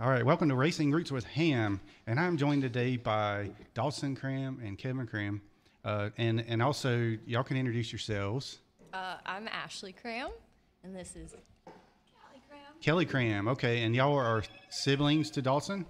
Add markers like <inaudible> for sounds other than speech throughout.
All right, welcome to Racing Routes with Hamm, and I'm joined today by Dawson Cram and Kevin Cram, uh, and and also y'all can introduce yourselves. Uh, I'm Ashley Cram, and this is Callie Cram. Kelly Cram, okay, and y'all are siblings to Dawson,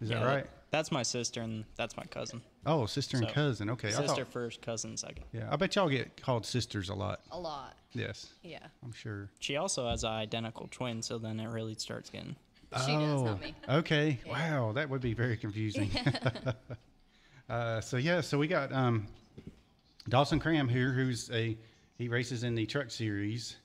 is that right? That's my sister, and that's my cousin. Oh, sister and cousin. Okay, I Sister thought, first, cousin second. yeah, I bet y'all get called sisters a lot. A lot. Yes, Yeah. I'm sure. She also has an identical twin, so then it really starts getting. She does, not me. Oh, Okay. Wow, that would be very confusing. <laughs> <laughs> uh, so yeah, so we got um, Dawson Cram here, who's a he races in the truck series,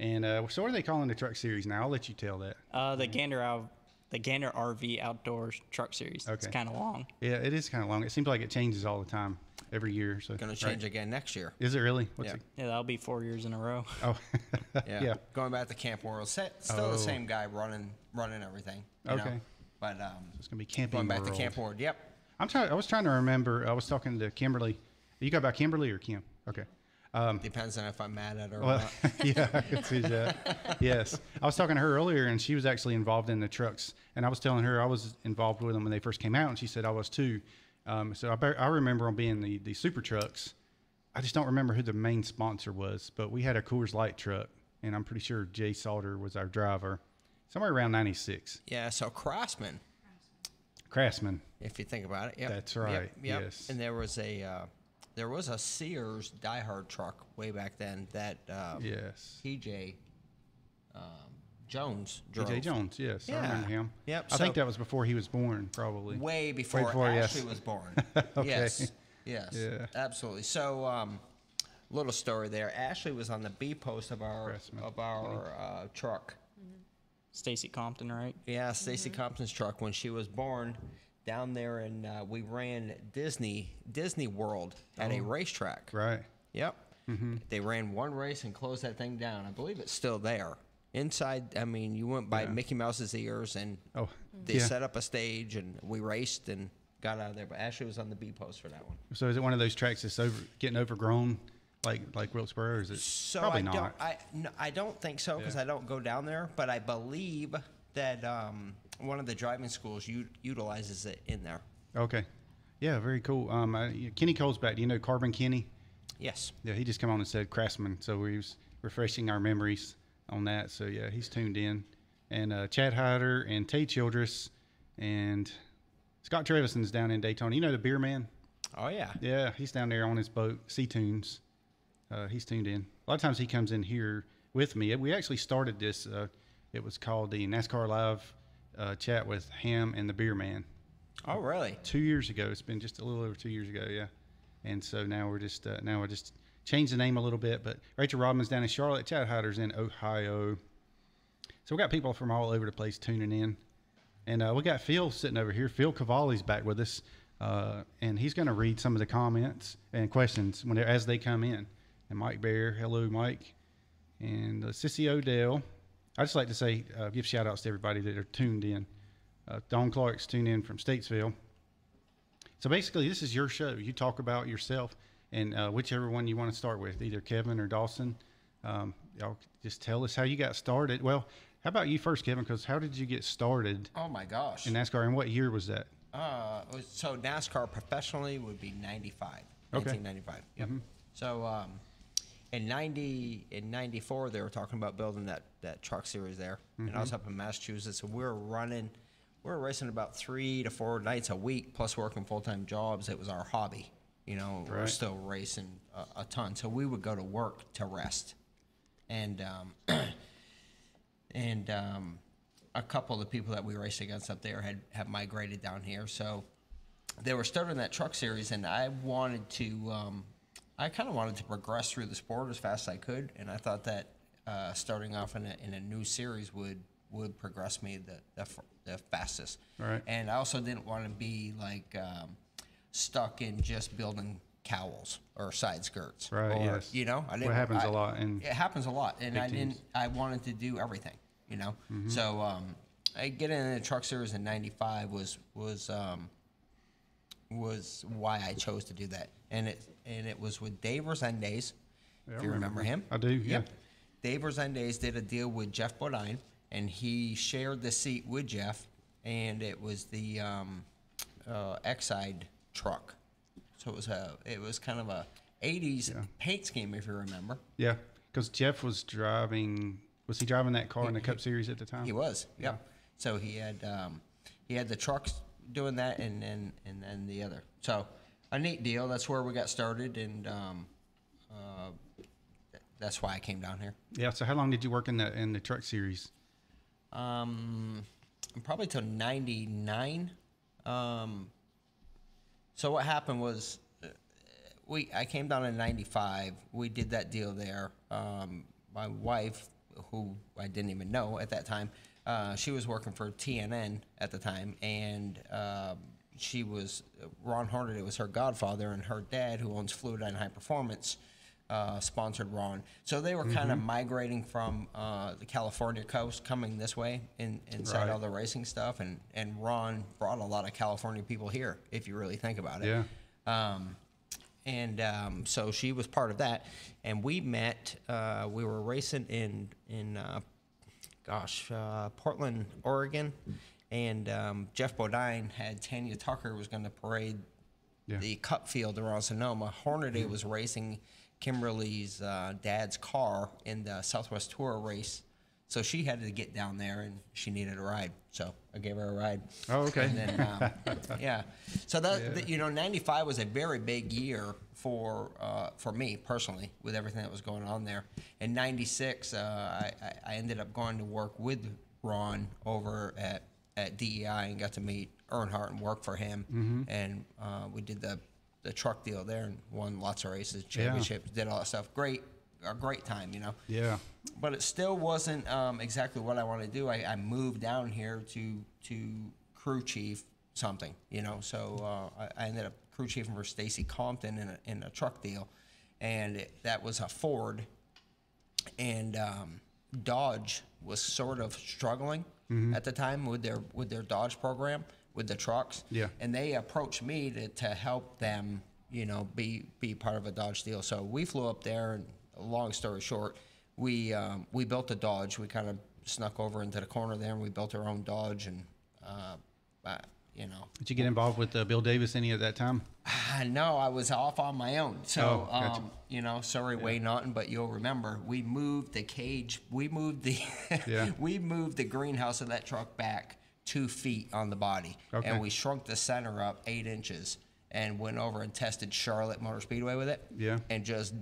and uh, so what are they calling the truck series now? I'll let you tell that. Uh, the Gander out, the Gander RV Outdoors Truck Series. Okay. It's kind of long. Yeah, it is kind of long. It seems like it changes all the time, every year. So Going to right. change again next year. Is it really? What's Yeah. it? Yeah, that'll be four years in a row. Oh, <laughs> Yeah. yeah. Going back to Camp World. Sa- Still Oh. the same guy running running everything. you know? Okay. But um, It's gonna be camping. going back world. to Camp World. Yep. I'm trying. I was trying to remember. I was talking to Kimberly. You got about Kimberly or Kim? Okay. Depends on if I'm mad at her or Well, not. <laughs> yeah, I could see that. <laughs> Yes, I was talking to her earlier, and she was actually involved in the trucks. And I was telling her I was involved with them when they first came out, and she said I was too. Um, so I, I remember on being the the super trucks. I just don't remember who the main sponsor was, but we had a Coors Light truck, and I'm pretty sure Jay Sauter was our driver, somewhere around '96. Yeah. So Craftsman, Craftsman. if you think about it. yeah, That's right, Yep. yes. And there was a uh, there was a Sears diehard truck way back then that uh, Yes. TJ um, Jones drove. J. Jones. Yes, I remember him. Yep, I think that was before he was born, probably. way before, before, yes. Ashley was born. <laughs> Okay. Yes, yes, Yeah. absolutely. So, um, little story there. Ashley was on the B post of our Craftsman. of our uh, truck. Stacy Compton, right? Yeah, Stacy Compton's truck when she was born. Down there, and uh, we ran Disney Disney World at a racetrack. Right. Yep. They ran one race and closed that thing down. I believe it's still there. Inside, I mean, you went by Yeah. Mickey Mouse's ears, and Oh, they yeah. set up a stage, and we raced and got out of there. But Ashley was on the B post for that one. So is it one of those tracks that's over getting overgrown, like like Wilkesboro? Or is it So probably I not? don't. I no, I don't think so because Yeah. I don't go down there. But I believe that um, one of the driving schools u- utilizes it in there. okay, yeah, very cool. Um, I, Kenny Cole's back. Do you know Carbon Kenny? Yes. Yeah, he just come on and said Craftsman, so we was refreshing our memories on that. So yeah, he's tuned in, and uh, Chad Hyder and Tay Childress and Scott Trevison's down in Daytona. You know the Beer Man? Oh yeah. Yeah, he's down there on his boat, Sea Tunes. Uh, he's tuned in. A lot of times he comes in here with me. We actually started this. Uh, it was called the NASCAR Live uh, chat with Hamm and the Beer Man Oh really? two years ago. It's been just a little over two years ago, yeah. And so now we're just uh, now we're just changed the name a little bit. But Rachel Rodman's down in Charlotte. Chad Hyder's in Ohio. So we got people from all over the place tuning in, and uh, we got Phil sitting over here. Phil Cavalli's back with us, uh, and he's going to read some of the comments and questions when as they come in. And Mike Bear, hello, Mike, and uh, Sissy Odell. I just like to say uh, give shout outs to everybody that are tuned in. Uh, Don Clark's tuned in from Statesville. So basically, this is your show. You talk about yourself, and uh, whichever one you want to start with, either Kevin or Dawson. Um, y'all just tell us how you got started. Well, how about you first, Kevin? Because how did you get started Oh my gosh. in NASCAR, and what year was that? Uh, so NASCAR professionally would be 95, Okay. 1995. Yep. So um, in 90, in 94, they were talking about building that, that truck series there. And I was up in Massachusetts, and we were running, we were racing about three to four nights a week, plus working full time jobs. It was our hobby. You know, we're still racing a, a ton. So we would go to work to rest. And um, <clears throat> and um, a couple of the people that we raced against up there had have migrated down here. So they were starting that truck series, and I wanted to. Um, I kind of wanted to progress through the sport as fast as I could, and I thought that uh, starting off in a, in a new series would would progress me the the, the fastest. Right. And I also didn't want to be like um, stuck in just building cowls or side skirts. Right, Or, yes. You know, I didn't. happens a I- lot in it happens a lot, and I didn't. I wanted to do everything, you know. Mm-hmm. So um, I getting in the truck series in '95 was was um, was why I chose to do that, and it and it was with Dave Rezendes. Yeah, if you remember him, I do, yeah. Dave Rezendes did a deal with Geoff Bodine, and he shared the seat with Geoff, and it was the um, uh, Exide truck. So it was a it was kind of a '80s Yeah. paint scheme, if you remember. Yeah, because Geoff was driving. Was he driving that car in the Cup Series at the time? He was, yep. So he had um, he had the trucks doing that, and then and then the other. So a neat deal. That's where we got started, and um, uh, that's why I came down here. Yeah. So how long did you work in the in the Truck Series? Um, probably till '99. Um, so what happened was, uh, we I came down in '95. We did that deal there. Um, my wife, who I didn't even know at that time, uh, she was working for TNN at the time, and um, she was Ron Hornaday It was her godfather, and her dad, who owns Fluidyne High Performance uh, sponsored Ron. So they were kind of migrating from uh, the California coast coming this way in, inside Right. all the racing stuff. And, and Ron brought a lot of California people here, if you really think about it. Yeah. Um, and um, so she was part of that. And we met, uh, we were racing in, in uh, gosh, uh, Portland, Oregon. And um, Geoff Bodine had Tanya Tucker was going to parade Yeah. the cup field around Sonoma. Hornaday was racing Kimberly's uh, dad's car in the Southwest Tour race. So she had to get down there and she needed a ride. So I gave her a ride. Oh, okay. And then, um, <laughs> yeah. So that, Yeah. that, you know, 95 was a very big year for uh, for me personally with everything that was going on there. In 96, uh, I, I- I ended up going to work with Ron over at, at DEI and got to meet Earnhardt and work for him. Mm-hmm. And uh, we did the, the truck deal there and won lots of races, championships, did all that stuff. Great, a great time, you know Yeah. but it still wasn't um, exactly what I wanted to do. I, I moved down here to to crew chief something, you know. So uh, I, I ended up crew chiefing for Stacy Compton in a, in a truck deal, and it, that was a Ford, and um, Dodge was sort of struggling at the time with their with their Dodge program with the trucks. Yeah. And they approached me to, to help them, you know, be be part of a Dodge deal. So we flew up there, and long story short, we um, we built a Dodge. We kind of snuck over into the corner there, and we built our own Dodge, and uh, uh, you know, Did you get involved with uh, Bill Davis any at that time? <sighs> No, I was off on my own. So, Oh, gotcha. um, you know, sorry, Wayne Auton, but you'll remember we moved the cage. We moved the Yeah. <laughs> we moved the greenhouse of that truck back two feet on the body, Okay. and we shrunk the center up eight inches, and went over and tested Charlotte Motor Speedway with it. Yeah. and just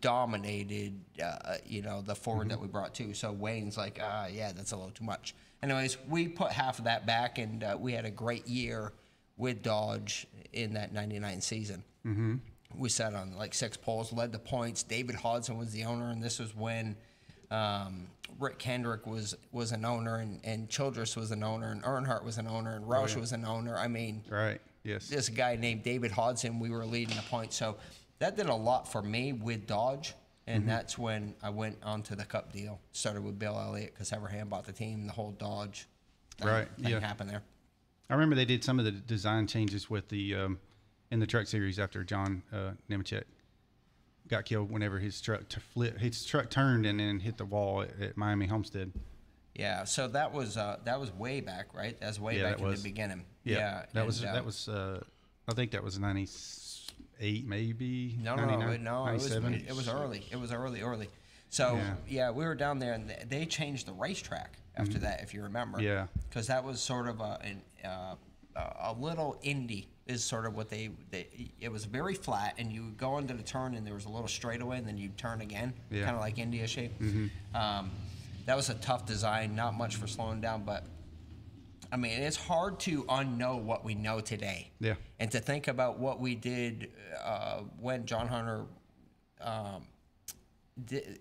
dominated, uh, you know, the Ford Mm-hmm. that we brought too. So Wayne's like, ah, yeah, that's a little too much. Anyways, we put half of that back, and uh, we had a great year with Dodge in that '99 season. Mm-hmm. We sat on like six poles, led the points. David Hodson was the owner, and this was when um, Rick Hendrick was was an owner, and, and Childress was an owner, and Earnhardt was an owner, and Roush was an owner. I mean, Right. Yes. this guy named David Hodson. We were leading the point, so that did a lot for me with Dodge, and that's when I went on to the Cup deal. Started with Bill Elliott because Evernham bought the team. The whole Dodge thing, Right, thing yeah. happened there. I remember they did some of the design changes with the um, in the truck series after John uh, Nemechek got killed. Whenever his truck t- flip, his truck turned and then hit the wall at, at Miami Homestead. Yeah, so that was uh, that was way back, right? That's way Yeah, back that in was. the beginning. Yeah, that was uh, that was. Uh, I think that was ninety eight, maybe. No, no, no, 99, no. It was, it was early. It was early, early. So Yeah. yeah, we were down there, and they changed the racetrack after that, if you remember. Mm-hmm. Yeah. Because that was sort of a an, uh, a little indie is sort of what they, they. It was very flat, and you would go into the turn, and there was a little straightaway, and then you'd turn again, Yeah. Mm-hmm. kind of like India shape. Um, that was a tough design, not much for slowing down, but I mean, it's hard to unknow what we know today. Yeah. And to think about what we did uh, when John Hunter um, did.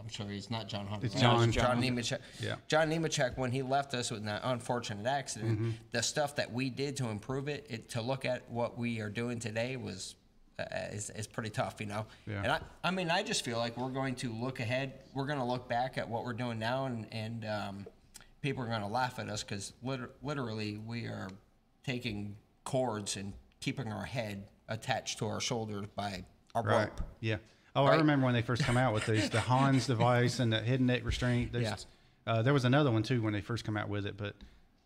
I'm sorry, it's not John Hunter. It's right? John- John John- Nemechek. Yeah. John Nemechek, when he left us with that unfortunate accident, Mm-hmm. the stuff that we did to improve it, it to look at what we are doing today was uh, is, is pretty tough, you know. Yeah. And I, I mean, I just feel like we're going to look ahead. We're going to look back at what we're doing now, and and um, people are going to laugh at us because liter- literally we are taking cords and keeping our head attached to our shoulders by a Right. rope. Yeah. Oh, I remember when they first come out with these, the Hans device and the hidden neck restraint. There's, Yeah. uh, there was another one too when they first come out with it, but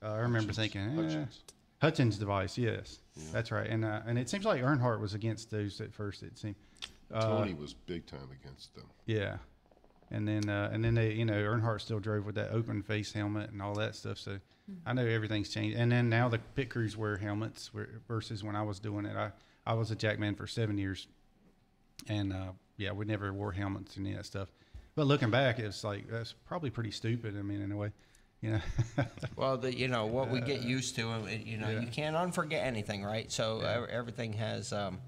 Uh, I remember thinking, eh, Hutchens. Hutchens device, yes, that's right. And uh, and it seems like Earnhardt was against those at first. It seemed, uh, Tony was big time against them. yeah. And then uh, and then they, you know, Earnhardt still drove with that open face helmet and all that stuff. So I know everything's changed. And then now the pit crews wear helmets versus when I was doing it. I I was a jackman for seven years, and uh, yeah, we never wore helmets and any of that stuff. But looking back, it's like that's probably pretty stupid. I mean, in a way, you know. <laughs> Well, the, you know what we get uh, used to, uh, and you know yeah. you can't unforget anything, right? So Yeah. everything has um,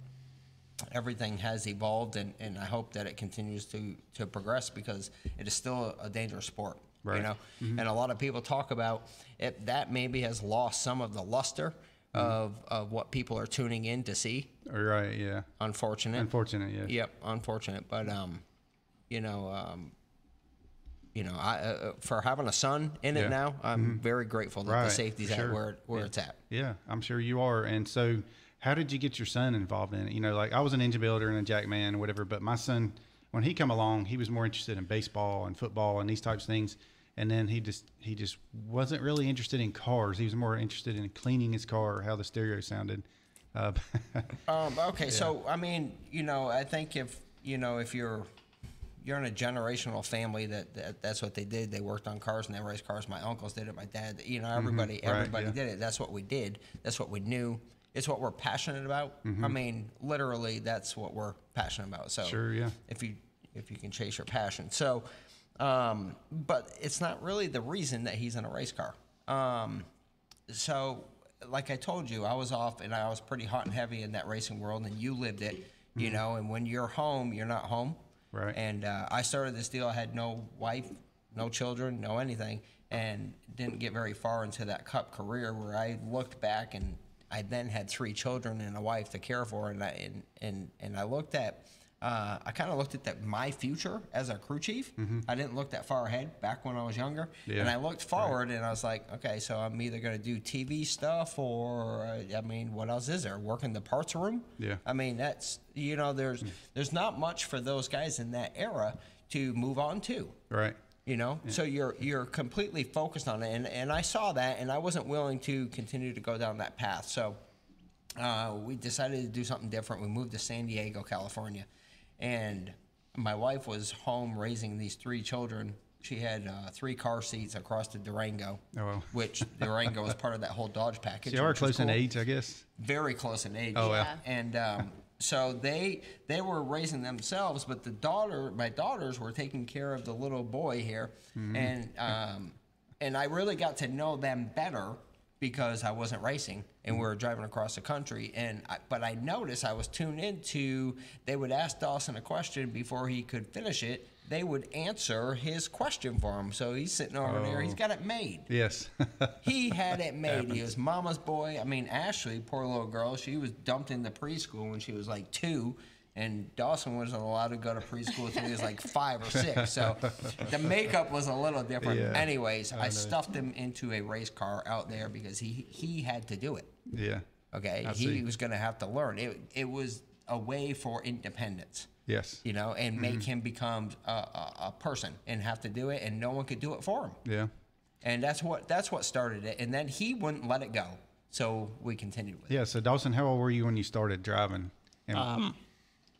everything has evolved, and, and I hope that it continues to to progress because it is still a dangerous sport. Right. You know, mm-hmm. and a lot of people talk about it. That maybe has lost some of the luster of of what people are tuning in to see. right? Yeah. Unfortunate. Unfortunate. Yeah. Yep, unfortunate, but um, you know, um, you know, I uh, uh, for having a son in Yeah. it now, I'm very grateful that Right, the safety's for at where where Yeah. it's at. Yeah, I'm sure you are. And so, how did you get your son involved in it? You know, like I was an engine builder and a jackman or whatever, but my son, when he come along, he was more interested in baseball and football and these types of things. And then he just he just wasn't really interested in cars. He was more interested in cleaning his car, how the stereo sounded. Uh, <laughs> Um, okay, so I mean, you know, I think if you know if you're you're in a generational family that, that that's what they did. They worked on cars and they raced cars. My uncles did it. My dad, you know, everybody Mm-hmm. right, everybody yeah. did it. That's what we did. That's what we knew. It's what we're passionate about. Mm-hmm. I mean, literally, that's what we're passionate about. So Sure, yeah. If you if you can chase your passion, so. Um, but it's not really the reason that he's in a race car. Um, so like I told you, I was off and I was pretty hot and heavy in that racing world, and you lived it, you know. And when you're home, you're not home. Right. And uh, I started this deal. I had no wife, no children, no anything, and didn't get very far into that cup career where I looked back and I then had three children and a wife to care for, and I and and, and I looked at. Uh, I kind of looked at that my future as a crew chief. I didn't look that far ahead back when I was younger, Mm-hmm. Yeah. and I looked forward and I was like, okay, so I'm either going to do TV stuff or uh, I mean, what else is there? Work in the parts room. Yeah. I mean, that's you know, there's there's not much for those guys in that era to move on to. right. You know, so you're you're completely focused on it, and and I saw that, and I wasn't willing to continue to go down that path. So uh, we decided to do something different. We moved to San Diego, California, and my wife was home raising these three children. She had uh, three car seats across the Durango, Oh, wow. which <laughs> Durango was part of that whole Dodge package. So you are which was close in age, I guess. very close in age. Oh, wow. And um, so they they were raising themselves, but the daughter, my daughters, were taking care of the little boy here, and um, and I really got to know them better because I wasn't racing and we were driving across the country. And I, but I noticed I was tuned into. They would ask Dawson a question before he could finish it. They would answer his question for him. So he's sitting over there. He's oh. got it made Yes. <laughs> he had it made. He was mama's boy. I mean, Ashley, poor little girl, she was dumped into preschool when she was like two, and Dawson wasn't allowed to go to preschool until he was like five or six. So the makeup was a little different. Yeah, Anyways, I, stuffed him into a race car out there because he he had to do it. yeah. Okay, I he see. was going to have to learn. It it was a way for independence Yes. you know, and Mm-hmm. make him become a, a, a person and have to do it, and no one could do it for him Yeah. and that's what that's what started it. And then he wouldn't let it go, so we continued with it. Yeah. So Dawson, how old were you when you started driving? And,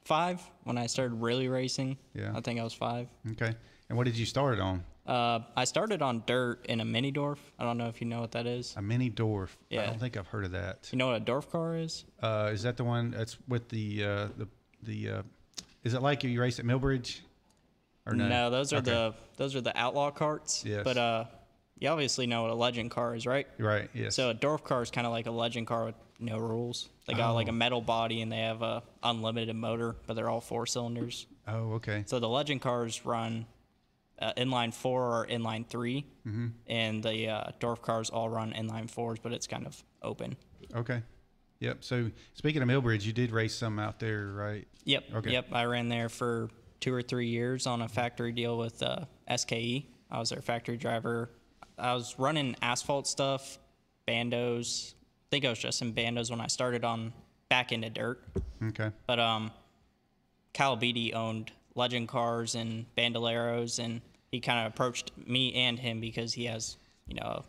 Five when I started really racing. Yeah. I think I was five. okay. And what did you start on? Uh, I started on dirt in a mini Dwarf. I don't know if you know what that is. A mini Dwarf. I don't think I've heard of that. You know what a Dwarf car is? Uh, is that the one that's with the uh, the the? Uh, is it like you race at Millbridge? Or no? no? those are Okay. the those are the outlaw carts. Yes. But uh, you obviously know what a legend car is, right? right. Yes. So a Dwarf car is kind of like a legend car with no rules. They got like a Oh. metal body and they have a unlimited motor, but they're all four cylinders. oh, okay. So the legend cars run uh, inline four or inline 3 Mm-hmm. and the uh, Dwarf cars all run inline fours, but it's kind of open. Okay. Yep. So speaking of Millbridge, you did race some out there, right? Yep. Okay. Yep. I ran there for two or three years on a factory deal with uh, SKE. I was their factory driver. I was running asphalt stuff, bandos. I think I was just in bandos when I started on back into dirt. Okay. But um, Cal Beatty owned Legend Cars and Bandoleros, and he kind of approached me and him because he has, you know,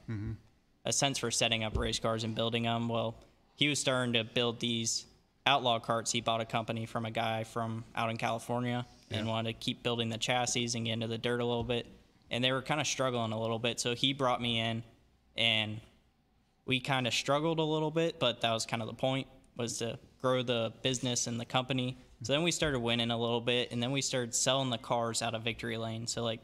a sense for setting up race cars and building them. Well, he was starting to build these outlaw carts. He bought a company from a guy from out in California and wanted to keep building the chassis and get into the dirt a little bit. And they were kind of struggling a little bit. So he brought me in and we kind of struggled a little bit, but that was kind of the point was to grow the business and the company. So then we started winning a little bit, and then we started selling the cars out of Victory Lane. So like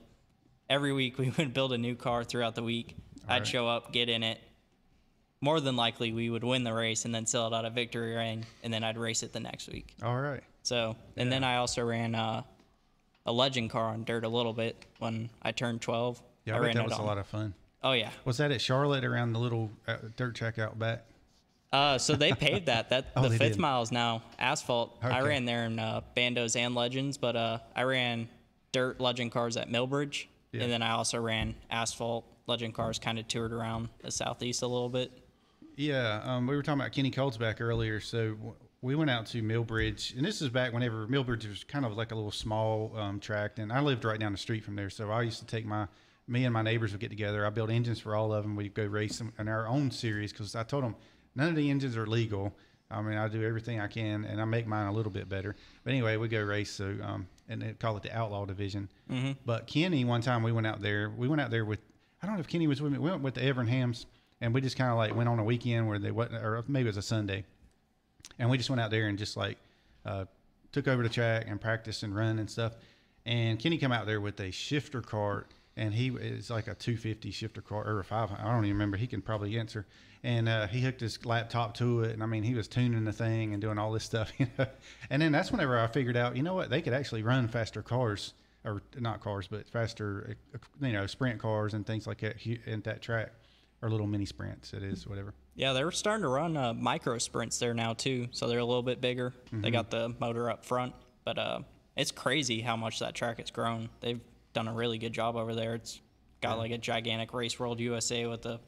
every week <laughs> we would build a new car throughout the week. I'd right. show up, get in it. More than likely, we would win the race and then sell it out of Victory Lane, and then I'd race it the next week. All right. So, and then I also ran uh, a legend car on dirt a little bit when I turned 12. Yeah, I I bet that was a lot of fun. Oh yeah, Was that at Charlotte around the little uh, dirt track out back? Uh, so they paved that. That <laughs> Oh, the fifth did. mile is now asphalt. I ran there in uh, bandos and legends, but uh, I ran dirt legend cars at Millbridge, Yeah. and then I also ran asphalt legend cars. Kind of toured around the southeast a little bit. Yeah, um, we were talking about Kenny Coldsback earlier. So w- we went out to Millbridge, and this is back whenever Millbridge was kind of like a little small um, tract, and I lived right down the street from there. So I used to take my, me and my neighbors would get together. I built engines for all of them. We'd go race them in our own series because I told them none of the engines are legal. I mean, I do everything I can, and I make mine a little bit better. But anyway, we go race. So um, and they call it the Outlaw Division. Mm-hmm. But Kenny, one time we went out there. We went out there with I don't know if Kenny was with me. We went with the Evernhams, and we just kind of like went on a weekend where they wasn't, or maybe it was a Sunday, and we just went out there and just like uh, took over the track and practiced and run and stuff. And Kenny come out there with a shifter cart, and he it's like a 250 shifter cart or a 500. I don't even remember. He can probably answer. And uh, he hooked his laptop to it, and I mean, he was tuning the thing and doing all this stuff, <laughs> you know. And then that's whenever I figured out, you know what, they could actually run faster cars, or not cars, but faster, you know, sprint cars and things like that in that track, or little mini sprints. It is whatever. Yeah, they're starting to run uh, micro sprints there now too, so they're a little bit bigger. Mm-hmm. They got the motor up front, but uh, it's crazy how much that track has grown. They've done a really good job over there. It's got like a gigantic Race World USA with a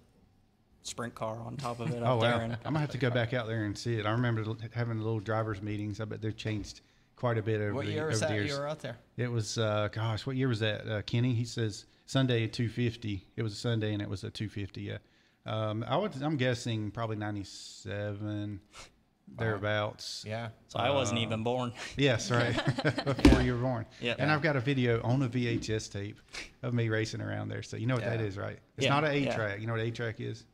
sprint car on top of it <laughs> up Oh there. wow! And I'm gonna have to go back out there and see it. I remember having the little drivers meetings. I bet they've changed quite a bit over, What the, year was the that years. you were out there? It was uh, gosh, what year was that? Uh, Kenny, he says Sunday at 250. It was a Sunday and it was a 250. Yeah, um, I would. I'm guessing probably 97 thereabouts. Yeah. so I wasn't Uh, even born. Yes, right <laughs> before you were born. Yeah. And I've got a video on a VHS tape of me racing around there. So you know what that Yeah. is, right? It's Yeah, not an A yeah. track. You know what A track is?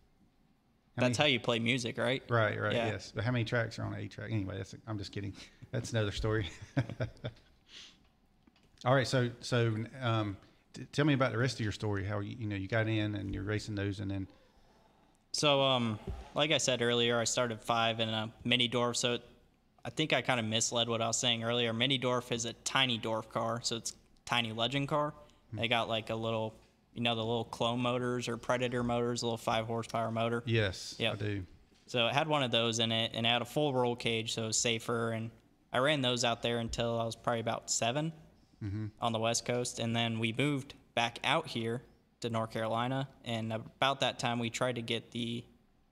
How That's many- how you play music, right? Right, right, Yeah. yes. But how many tracks are on a track? Anyway, that's I'm just kidding. That's another story. <laughs> All right, so so um, t- tell me about the rest of your story. How you you know you got in and you're racing those, and then So, um, like I said earlier, I started five in a mini Dwarf. So, it, I think I kind of misled what I was saying earlier. Mini Dwarf is a tiny Dwarf car, so it's tiny legend car. They got like a little, you know, the little clone motors or Predator motors, a little five horsepower motor. yes, I do. So it had one of those in it, and it had a full roll cage, so it was safer. And I ran those out there until I was probably about 7 on the West Coast, and then we moved back out here to North Carolina. And about that time, we tried to get the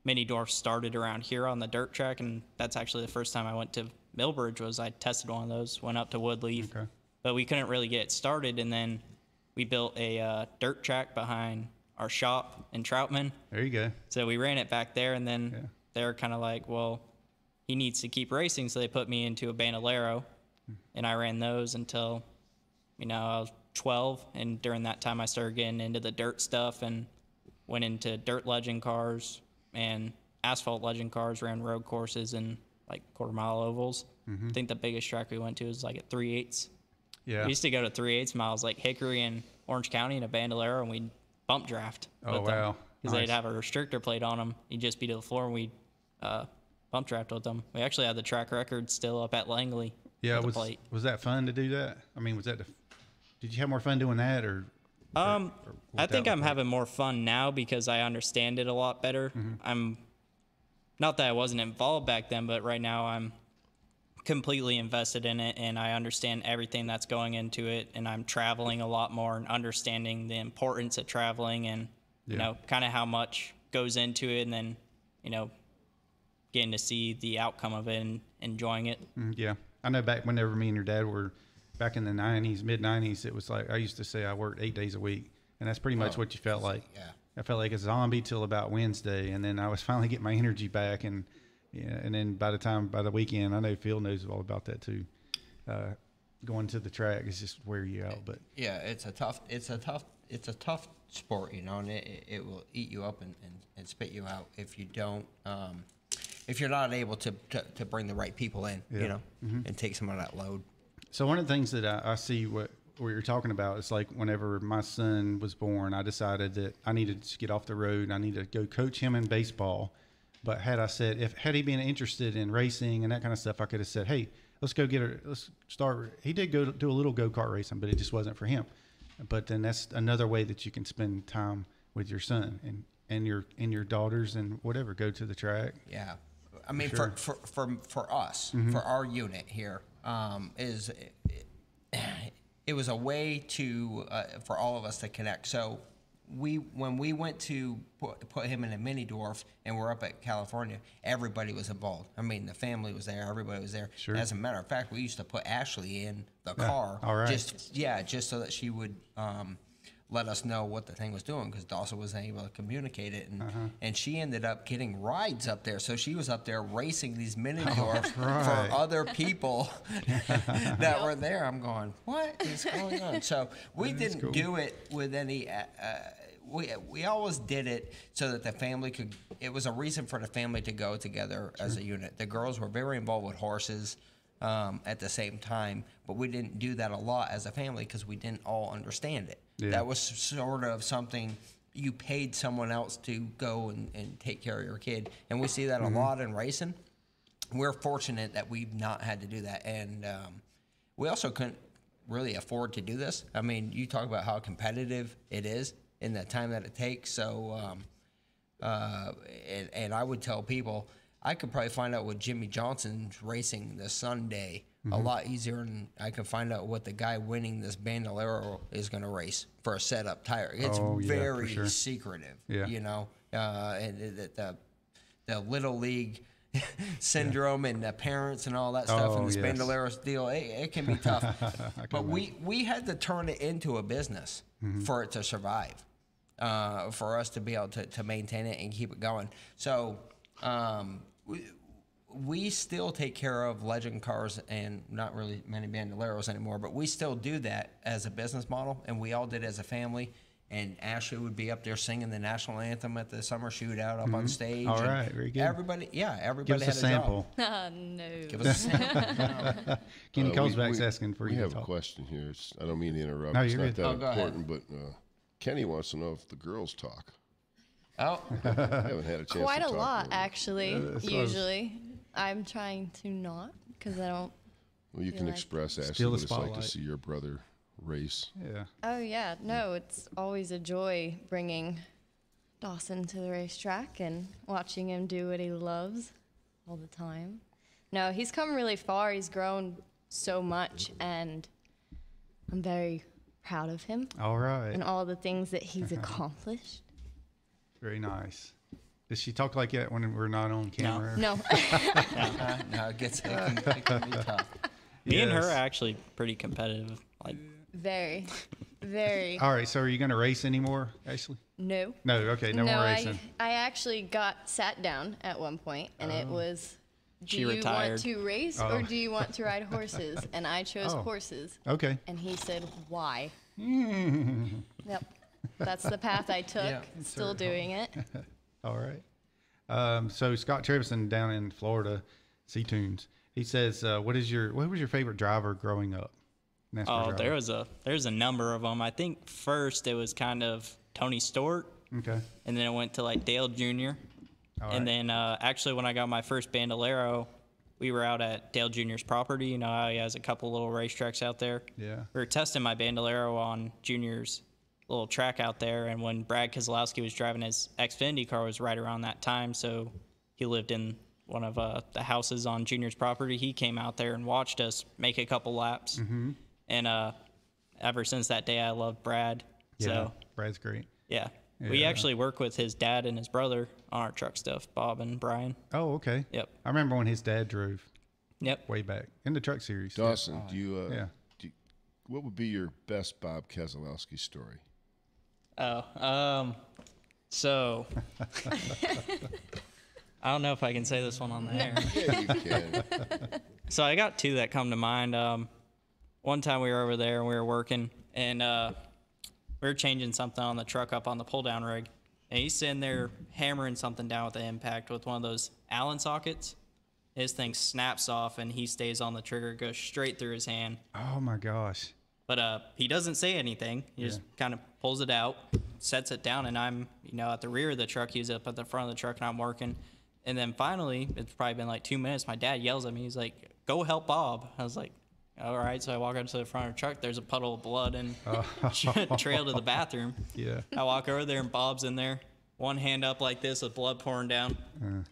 mini Dwarf started around here on the dirt track, and that's actually the first time I went to Millbridge. Was I tested one of those, went up to Woodleaf, Okay. but we couldn't really get it started, and then we built a uh, dirt track behind our shop in Troutman. There you go. So we ran it back there, and then Yeah. they're kind of like, well, he needs to keep racing. So they put me into a Bandolero, and I ran those until, you know, I was 12. And during that time, I started getting into the dirt stuff and went into dirt legend cars and asphalt legend cars, ran road courses and like quarter mile ovals. I think the biggest track we went to was like at three eighths. Yeah. We used to go to three eighths miles like Hickory and Orange County and a Bandolero, and we'd bump draft. Oh, wow. Because Nice. they'd have a restrictor plate on them. You'd just be to the floor, and we'd uh, bump draft with them. We actually had the track record still up at Langley. yeah. Was was that fun to do that? I mean, was that the? Did you have more fun doing that, or? Um, or I think I'm plate? having more fun now because I understand it a lot better. Mm-hmm. I'm not that I wasn't involved back then, but right now I'm completely invested in it and I understand everything that's going into it and I'm traveling a lot more and understanding the importance of traveling and you know kind of how much goes into it and then you know getting to see the outcome of it and enjoying it. Mm, Yeah, I know. Back whenever me and your dad were back in the '90s, mid '90s, it was like I used to say I worked eight days a week, and that's pretty much Oh, what you felt like. yeah. I felt like a zombie till about Wednesday, and then I was <laughs> finally getting my energy back, and yeah, and then by the time by the weekend, I know Phil knows all about that too. Uh, going to the track is just wear you out, but Yeah, it's a tough. It's a tough. It's a tough sport, you know, and it, it- will eat you up and, and, and spit you out if you don't. Um, if you're not able to, to, to bring the right people in, Yeah. you know, and take some of that load. So one of the things that I, I see what what you're talking about is like whenever my son was born, I decided that I needed to get off the road. I needed to go coach him in baseball. But had I said if had he been interested in racing and that kind of stuff, I could have said, "Hey, let's go get a let's start." He did go do a little go kart racing, but it just wasn't for him. But then that's another way that you can spend time with your son and and your and your daughters and whatever. Go to the track. Yeah, I mean, Sure. for, for for for us, mm-hmm. for our unit here, um, is it was a way to uh, for all of us to connect. So we when we went to put, put him in a mini dwarf and we're up at California, everybody was involved. I mean, the family was there, everybody was there. Sure. As a matter of fact, we used to put Ashley in the car, all right. just yeah, just so that she would. Um, let us know what the thing was doing because Dawson wasn't able to communicate it, and Uh-huh. and she ended up getting rides up there. So she was up there racing these mini dwarfs <laughs> Oh, right. for other people <laughs> that were there. I'm going, what is going on? So we didn't cool. do it with any. Uh, uh, we we always did it so that the family could. It was a reason for the family to go together as a unit. The girls were very involved with horses. Um, at the same time, but we didn't do that a lot as a family because we didn't all understand it. Yeah. That was sort of something you paid someone else to go and, and take care of your kid. And we see that a lot in racing. We're fortunate that we've not had to do that. And um, we also couldn't really afford to do this. I mean, you talk about how competitive it is in the time that it takes. So, um, uh, and, and I would tell people I could probably find out what Jimmie Johnson's racing this Sunday a lot easier than I could find out what the guy winning this Bandolero is going to race for a setup tire. It's Oh, yeah, very sure. secretive, Yeah. you know, uh, and the, the, the little league <laughs> syndrome and the parents and all that stuff Oh, and this yes. Bandolero deal, it, it can be <laughs> tough. but we, we had to turn it into a business Mm-hmm. for it to survive uh, for us to be able to, to maintain it and keep it going. So um, we, we still take care of legend cars and not really many bandoleros anymore, but we still do that as a business model, and we all did as a family. And Ashley would be up there singing the national anthem at the summer shootout up on stage. Mm-hmm. All and right, very good. Everybody, yeah, Give everybody us had a sample. job. <laughs> Uh, no. Give us a sample. <laughs> <laughs> Kenny Uh, we- Colesback's asking for we you to have a talk. question here. It's, I don't mean to interrupt. No, it's you're not good. that Oh, go ahead. important, but uh, Kenny wants to know if the girls talk. Oh, I <laughs> haven't had a chance. Quite to a talk lot, to them. actually. that's what I was- usually, I'm trying to not because I don't. Well, you can like- express Ashley Steal the what it's like to spotlight. see your brother race. Yeah. Oh yeah, no, it's always a joy bringing Dawson to the racetrack and watching him do what he loves all the time. No, he's come really far. He's grown so much, and I'm very proud of him All right. and all the things that he's <laughs> accomplished. Very nice. Does she talk like that when we're not on camera? No, uh, <laughs> <laughs> no, it gets it can, it can be <laughs> tough. Me and her are actually pretty competitive. Like, very, very. All right. So are you going to race anymore, Ashley? No. No. Okay. No, more I, racing. I actually got sat down at one point, and it was, do She you retired. want to race Oh. or do you want to ride horses? And I chose Oh. horses. Okay. And he said, why? yep. That's the path I <laughs> took. Yeah. Still doing it. <laughs> All right. Um, so Scott Trevison down in Florida, Sea Tunes. He says, uh, "What is your what was your favorite driver growing up?" NASCAR oh, driver. there was a there's a number of them. I think first it was kind of Tony Stewart, Okay. and then it went to like Dale Jr. All and right. then uh, actually when I got my first Bandolero, we were out at Dale Jr.'s property. You know how he has a couple little racetracks out there. Yeah. We were testing my Bandolero on Junior's little track out there, and when Brad Keselowski was driving his Xfinity car, was right around that time. So he lived in one of uh, the houses on Junior's property. He came out there and watched us make a couple laps, Mm-hmm. and uh, ever since that day, I loved Brad. Yeah. So Brad's great. yeah. We actually work with his dad and his brother on our truck stuff, Bob and Brian. Oh, okay. Yep. I remember when his dad drove Yep. way back in the truck series. Dawson, do you? Uh, Yeah. Do you, what would be your best Bob Keselowski story? Oh, um, So, <laughs> I don't know if I can say this one on the air. Yeah, you can. <laughs> So I got two that come to mind. Um, one time we were over there and we were working, and uh, we were changing something on the truck up on the pull down rig, and he's sitting there hammering something down with the impact with one of those Allen sockets. His thing snaps off, and he stays on the trigger, goes straight through his hand. Oh my gosh. But uh, he doesn't say anything. He just kind of pulls it out, sets it down, and I'm, you know, at the rear of the truck. He's up at the front of the truck, and I'm working. And then finally, it's probably been like two minutes. My dad yells at me. He's like, "Go help Bob." I was like, "All right." So I walk up to the front of the truck. There's a puddle of blood and oh. <laughs> trail to the bathroom. Yeah. I walk over there, and Bob's in there, one hand up like this with blood pouring down. Uh.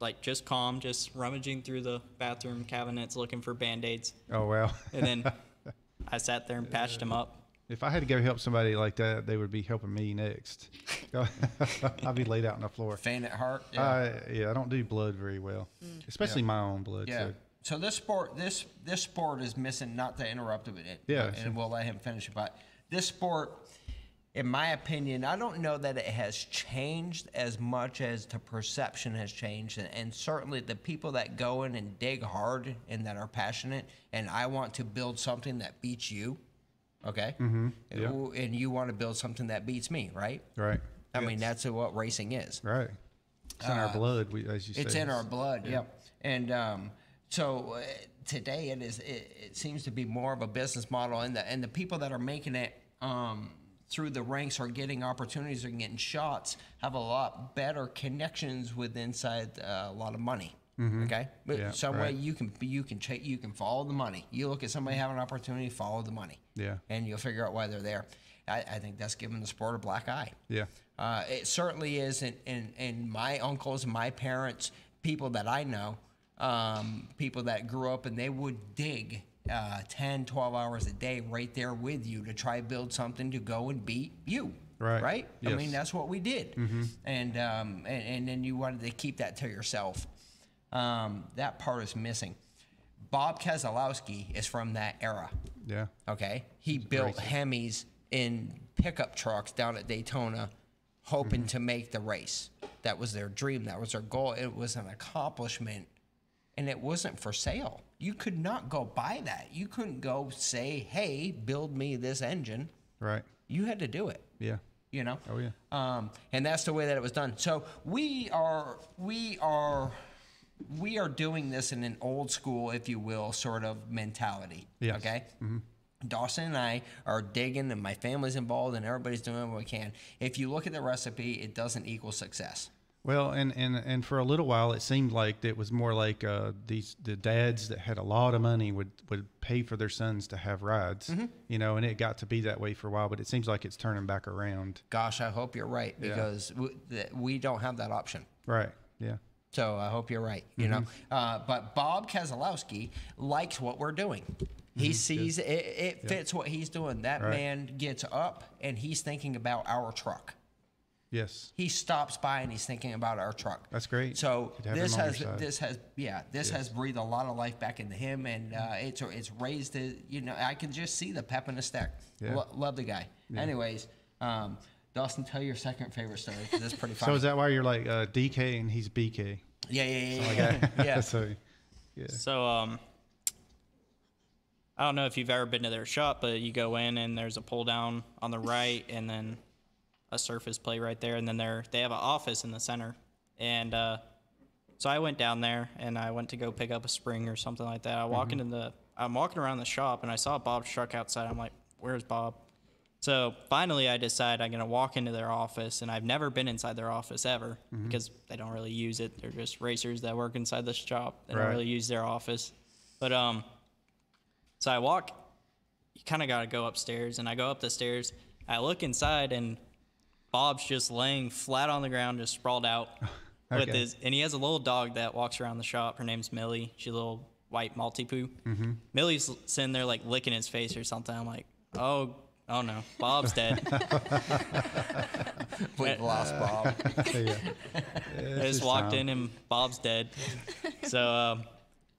Like just calm, just rummaging through the bathroom cabinets looking for band aids. Oh well. And then <laughs> I sat there and patched him up. If I had to go help somebody like that, they would be helping me next. <laughs> I'd be laid out on the floor. Faint at heart. Yeah. I, yeah, I don't do blood very well, mm. especially my own blood. Yeah. So. So this sport, this this sport is missing. Not to interrupt it, Yeah, and we'll let him finish. But this sport, in my opinion, I don't know that it has changed as much as the perception has changed, and, and certainly the people that go in and dig hard and that are passionate, and I want to build something that beats you, okay, mm-hmm, yeah. and you want to build something that beats me, right? Right. I mean, that's what racing is. Right. It's in our blood, we, as you say. Uh, It's in our blood. Yep. And um, so uh, today it is. It, it seems to be more of a business model, and the and the people that are making it um, through the ranks are getting opportunities, are getting shots, have a lot better connections with inside uh, a lot of money. Okay, but Mm-hmm. Yeah, some way right. you can you can cha- you can follow the money. You look at somebody having an opportunity, follow the money. Yeah. and you'll figure out why they're there. I, I think that's giving the sport a black eye. Yeah. Uh, it certainly is, and, and, and my uncles, my parents, people that I know, um, people that grew up and they would dig uh, 10, 12 hours a day right there with you to try build something to go and beat you. Right. Right? I mean, that's what we did. And, um, and, and then you wanted to keep that to yourself. Um, that part is missing. Bob Keselowski is from that era. Yeah. Okay, he built Hemis in pickup trucks down at Daytona, hoping to make the race. That was their dream. That was their goal. It was an accomplishment, and it wasn't for sale. You could not go buy that. You couldn't go say, "Hey, build me this engine." Right. You had to do it Yeah. you know Oh, yeah. um, and that's the way that it was done so we are we are we are doing this in an old school if you will sort of mentality Yes. okay Dawson and I are digging, and my family's involved, and everybody's doing what we can. If you look at the recipe, it doesn't equal success. Well, and, and, and for a little while, it seemed like it was more like uh, these the dads that had a lot of money would, would pay for their sons to have rides, Mm-hmm. you know, and it got to be that way for a while. But it seems like it's turning back around. Gosh, I hope you're right Yeah. because we, we don't have that option. Right. Yeah. So I hope you're right. You know, uh, but Bob Keselowski likes what we're doing. He sees it, it fits what he's doing. That Right. man gets up and he's thinking about our truck. Yes. He stops by and he's thinking about our truck. That's great. So Good to have this him on your has this has yeah this has breathed a lot of life back into him and uh, it's it's raised it, you know I can just see the pep in the step. Yeah. Lo- love the guy. Anyways, um, Dawson, tell your second favorite story 'cause it's pretty funny. <laughs> So is that why you're like uh, DK and he's BK? yeah, yeah, yeah, yeah, yeah. <laughs> yeah. so, yeah. So, um, I don't know if you've ever been to their shop, but you go in and there's a pull down on the right, and then a surface play right there, and then they're they have an office in the center. And uh, so I went down there and I went to go pick up a spring or something like that. I walk into the I'm walking around the shop and I saw Bob's truck outside. I'm like, "Where's Bob?" So finally, I decide I'm gonna walk into their office, and I've never been inside their office ever because they don't really use it. They're just racers that work inside the shop. They Right. don't really use their office. But um, so I walk. You kind of got to go upstairs, and I go up the stairs. I look inside, and Bob's just laying flat on the ground, just sprawled out. <laughs> With Okay. his, and he has a little dog that walks around the shop. Her name's Millie. She's a little white Maltipoo. Mm-hmm. Millie's sitting there like licking his face or something. I'm like, oh, oh no, Bob's dead. <laughs> We've lost Bob. yeah. I just walked in and Bob's dead. So um,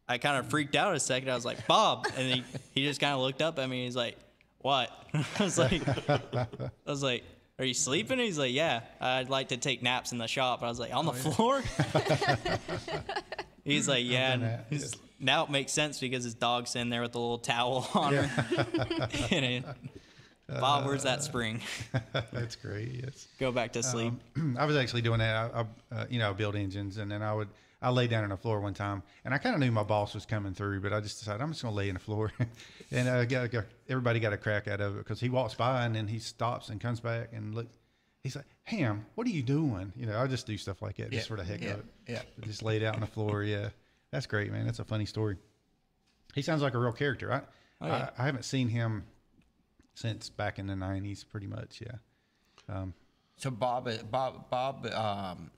I kind of freaked out a second. I was like, Bob, and he, he just kind of looked up at me. He's like, what? <laughs> I was like, I was like, Are you sleeping? He's like, Yeah, I'd like to take naps in the shop. I was like, On Oh, the floor? <laughs> He's like, Yeah. and he's- Now it makes sense because his dog's in there with a little towel on her. And it- Bob, where's that spring? <laughs> That's great. Yes. Go back to sleep. I was actually doing that. I, I uh, you know, I build engines, and then I would I lay down on the floor one time, and I kind of knew my boss was coming through, but I just decided I'm just gonna lay in the floor, <laughs> and uh, got, got, everybody got a crack out of it because he walks by and then he stops and comes back and look. He's like, "Ham, what are you doing?" You know, I just do stuff like that just Yeah, for the heck yeah, of it. yeah. Just laid out on the floor. Yeah, that's great, man. That's a funny story. He sounds like a real character. I Oh, yeah. I, I haven't seen him since back in the '90s, pretty much. Yeah. So Bob, uh, Bob, Bob, um,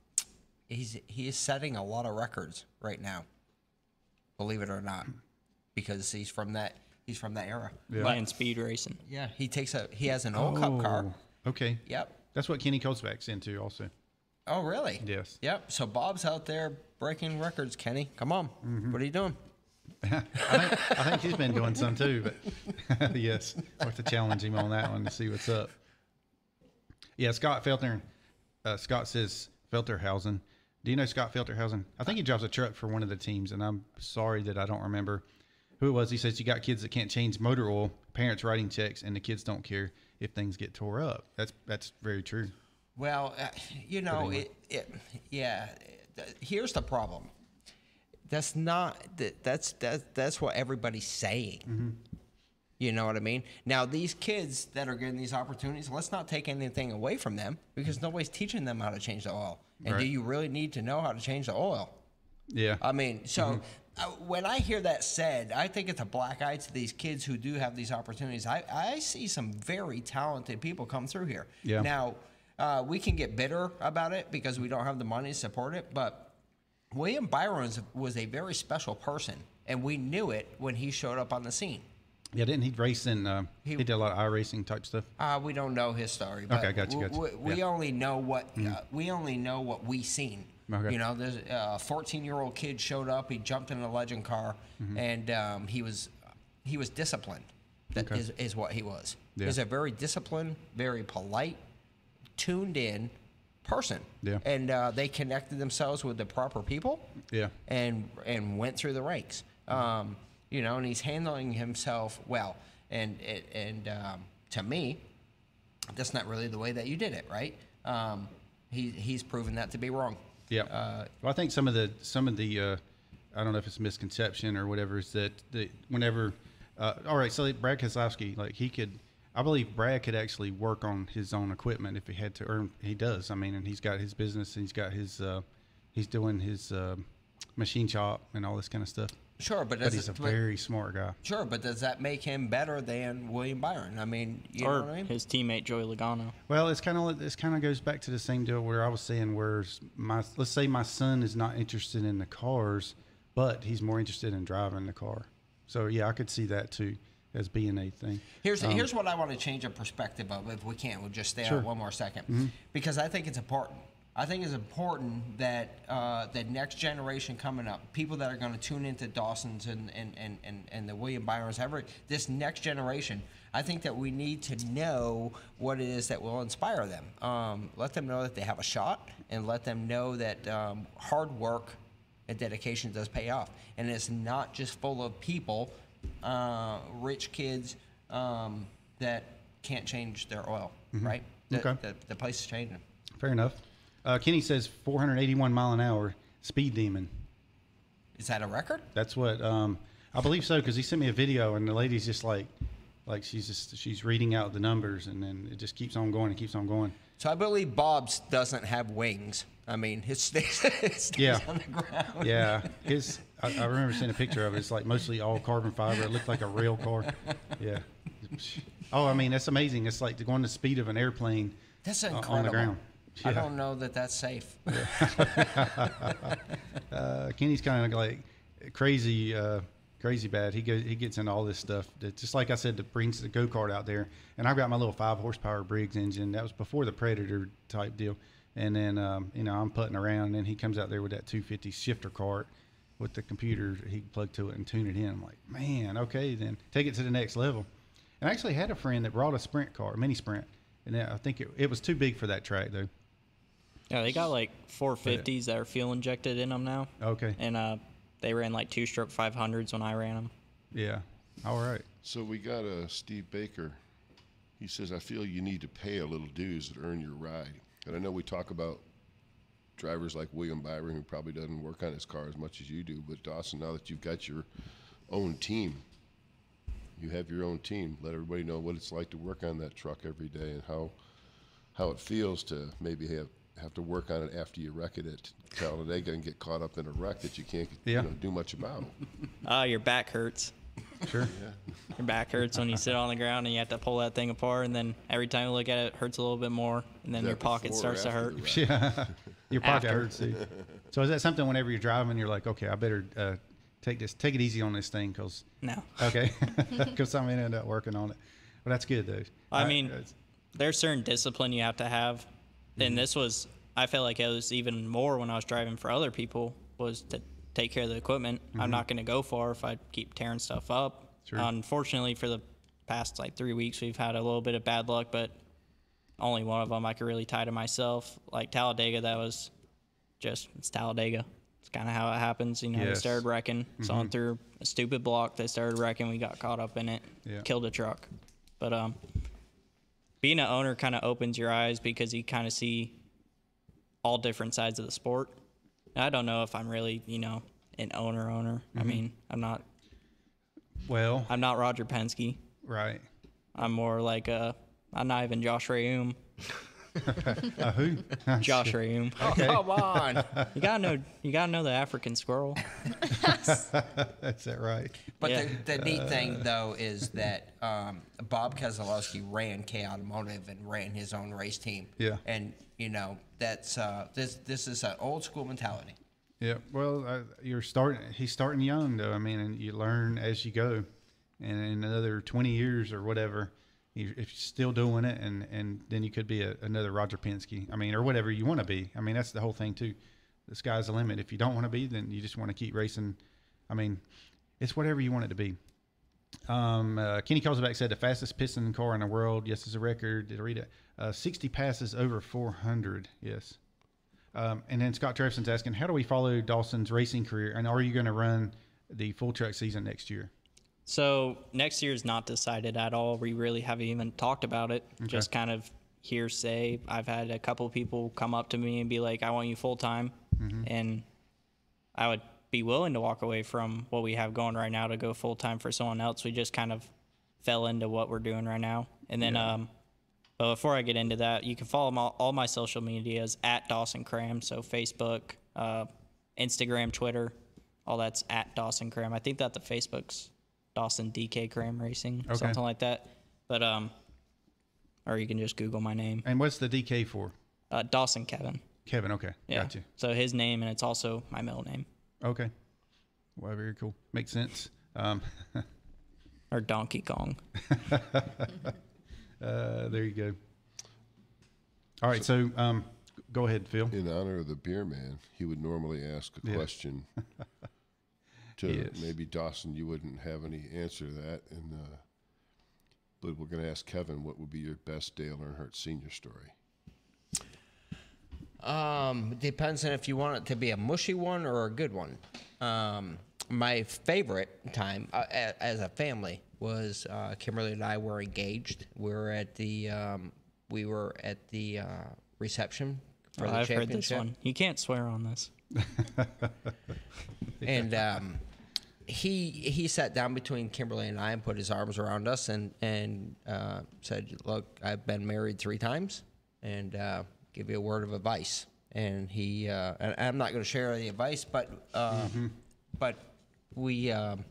he's he is setting a lot of records right now. Believe it or not, because he's from that he's from that era. Yeah. Playing speed racing. Yeah, he takes a he has an old cup car. Oh, Okay. Yep. That's what Kenny Kosbach's into also. Oh, really? Yes. Yep. So Bob's out there breaking records. Kenny, come on. Mm-hmm. What are you doing? I think, I think he's been doing some too, but <laughs> yes, we'll have to challenge him on that one to see what's up. Yeah, Scott Felter. Uh, Scott says Felterhausen. Do you know Scott Felterhausen? I think he drives a truck for one of the teams, and I'm sorry that I don't remember who it was. He says you got kids that can't change motor oil, parents writing checks, and the kids don't care if things get tore up. That's that's very true. Well, uh, you know, it, it, yeah. Here's the problem. That's not that. That's that. That's what everybody's saying. You know what I mean? Now, these kids that are getting these opportunities, let's not take anything away from them because nobody's teaching them how to change the oil. And do you really need to know how to change the oil? Yeah. I mean, so uh, when I hear that said, I think it's a black eye to these kids who do have these opportunities. I, I see some very talented people come through here. Yeah. Now, uh, we can get bitter about it because we don't have the money to support it, but William Byron was a very special person, and we knew it when he showed up on the scene. yeah, didn't he race in? Uh, he, He- did a lot of iRacing type stuff. Uh, we don't know his story. But Okay, gotcha, we- gotcha. We, we Yeah. only know what uh, we only know what we seen. Okay. You know, there's a 14 year old kid showed up. He jumped in a legend car, Mm-hmm. and um, he was he was disciplined. That Okay. is is what he was. Yeah. was a very disciplined, very polite, tuned in person. Yeah. And uh, they connected themselves with the proper people Yeah. and and went through the ranks. Um, you know, and he's handling himself well. And and um, to me, that's not really the way that you did it, right? Um, he he's proven that to be wrong. Yeah. Uh, well, I think some of the some of the uh, I don't know if it's misconception or whatever is that the whenever uh, all right, so Brad Keselowski, like he could, I believe Brad could actually work on his own equipment if he had to, or he does. I mean, and he's got his business, and he's got his, uh, he's doing his uh, machine shop and all this kind of stuff. sure, but, But does he's a it, but- very smart guy. sure, but does that make him better than William Byron? I mean, you or know what I mean? his teammate Joey Logano. Well, it's kind of this kind of goes back to the same deal where I was saying, where's my let's say my son is not interested in the cars, but he's more interested in driving the car. So yeah, I could see that too as being a thing. Here's here's what I want to change a perspective of, if we can. We'll just stay Sure. out one more 2nd because I think it's important. I think it's important that uh, the next generation coming up, people that are going to tune into Dawson's and and, and, and, and the William Byron's, ever this next generation, I think that we need to know what it is that will inspire them. Um, let them know that they have a shot, and let them know that um, hard work and dedication does pay off. And it's not just full of people, uh, rich kids um, that can't change their oil, right? The, Okay. the, the place is changing. Fair enough. Uh, Kenny says 481 mile an hour speed demon. Is that a record? That's what um, I believe so because he sent me a video and the lady's just like, like she's just she's reading out the numbers and then it just keeps on going and keeps on going. So I believe Bob's doesn't have wings. I mean, his <laughs> stays, it stays Yeah. on the ground. Yeah, his. I, I remember seeing a picture of it. It's like mostly all carbon fiber. It looked like a real car. Yeah. Oh, I mean, that's amazing. It's like going the speed of an airplane That's incredible. on the ground. I don't know that that's safe. <laughs> Uh, Kenny's kind of like crazy, uh, crazy bad. He goes, he gets into all this stuff. That just like I said, that brings the go kart out there. And I've got my little five horsepower Briggs engine. That was before the Predator type deal. And then um, you know I'm putting around, and then he comes out there with that 250 shifter cart with the computer he can plug to it and tune it in. I'm like, man, okay, then take it to the next level. And I actually had a friend that brought a sprint car, a mini sprint, and I think it, it was too big for that track though. Yeah, they got like 450s that are fuel injected in them now, Okay. and uh, they ran like two stroke 500s when I ran them. Yeah. All right. So we got a Steve Baker. He says, I feel you need to pay a little dues to earn your ride. And I know we talk about drivers like William Byron, who probably doesn't work on his car as much as you do. But Dawson, now that you've got your own team, you have your own team. Let everybody know what it's like to work on that truck every day and how how it feels to maybe have have to work on it after you wreck it at Talladega and get caught up in a wreck that you can't Yeah. you know, do much about. Ah, your back hurts. Sure. Yeah. Your back hurts when you sit on the ground and you have to pull that thing apart, and then every time you look at it, it hurts a little bit more, and then Is your pocket starts to hurt. Yeah. <laughs> <laughs> Your pocket After. hurts too. <laughs> So is that something whenever you're driving, you're like, okay, I better uh, take this, take it easy on this thing, cause No. okay, because I'm gonna end up working on it. But that's good though. I All mean, that's- there's certain discipline you have to have, Mm-hmm. and this was I felt like it was even more when I was driving for other people was to take care of the equipment. I'm not going to go far if I keep tearing stuff up. Mm-hmm. Sure. Unfortunately, for the past like three weeks, we've had a little bit of bad luck, but only one of them I could really tie to myself. Like Talladega, that was just it's Talladega. It's kind of how it happens. You know, they Yes. Mm-hmm. started wrecking. Someone threw a stupid block. They started wrecking. We got caught up in it. Yeah. Killed a truck. But um, being an owner kind of opens your eyes because you kind of see all different sides of the sport. And I don't know if I'm really, you know, an owner owner. Mm-hmm. I mean, I'm not. well, I'm not Roger Penske. right. I'm more like a. I'm not even Josh Reaume. <laughs> Uh, who? <laughs> Josh Reaume. Come on. <laughs> You gotta know. You gotta know the African squirrel. that's that right. But Yeah. the, the neat thing, though, is that um, Bob Keselowski ran K Automotive and ran his own race team. Yeah. And, you know, that's uh, this this is an old school mentality. Yeah. Well, uh, you're starting. He's starting young though. I mean, and you learn as you go. And in another 20 years or whatever, you, if you're still doing it, and and then you could be a, another Roger Penske. I mean, or whatever you want to be. I mean, that's the whole thing too. The sky's the limit. If you don't want to be, then you just want to keep racing. I mean, it's whatever you want it to be. Um, uh, Kenny Kozelback said the fastest piston car in the world. Yes, it's a record. Did I read it? Uh, 60 passes over 400. Yes. Um, and then Scott Trevson's asking, how do we follow Dawson's racing career? And are you going to run the full truck season next year? So next year is not decided at all. We really haven't even talked about it. Just kind of hearsay. I've had a couple people come up to me and be like, "I want you full time," and I would be willing to walk away from what we have going right now to go full time for someone else. We just kind of fell into what we're doing right now, and then. um but before I get into that, you can follow my, all my social medias at Dawson Cram. So Facebook, uh, Instagram, Twitter, all that's at Dawson Cram. I think that the Facebook's Dawson DK Cram Racing, Okay. something like that. But um, or you can just Google my name, And what's the DK for? uh, Dawson Kevin. Kevin. Okay. Yeah. Got you. So his name and it's also my middle name, Okay. Well, very cool. Makes sense. Um, <laughs> or Donkey Kong. <laughs> uh, there you go. All right. So, um, go ahead, Phil. In honor of the beer man, he would normally ask a Yeah. question <laughs> to Yes. maybe Dawson. You wouldn't have any answer to that, and uh, but we're going to ask Kevin what would be your best Dale Earnhardt Senior story. Um, depends on if you want it to be a mushy one or a good one. Um, my favorite time uh, as a family was uh, Kimberly and I were engaged. We were at the um, we were at the uh, reception for the Oh, I've heard championship. this one. You can't swear on this. and um, he he sat down between Kimberly and I and put his arms around us and and uh, said, "Look, I've been married three times, and uh, give you a word of advice." And he uh, and I'm not going to share the advice, but uh, but we. Um,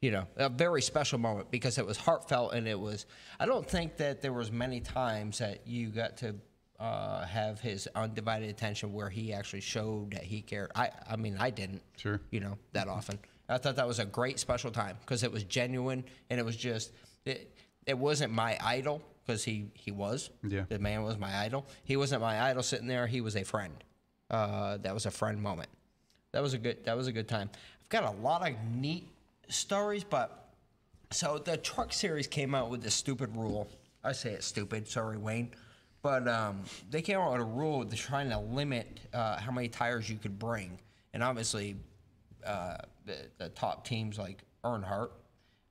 you know, a very special moment because it was heartfelt and it was. I don't think that there was many times that you got to uh, have his undivided attention where he actually showed that he cared. I, I mean, I didn't. Sure. You know that often. I thought that was a great special time because it was genuine and it was just. It, it wasn't my idol because he he was. Yeah. The man was my idol. He wasn't my idol sitting there. He was a friend. Uh, that was a friend moment. That was a good. That was a good time. I've got a lot of neat stories, but so the truck series came out with this stupid rule I say it's stupid. Sorry, Wayne. But um, they came out with a rule to trying to limit uh, how many tires you could bring, and obviously, uh, the, the top teams like Earnhardt,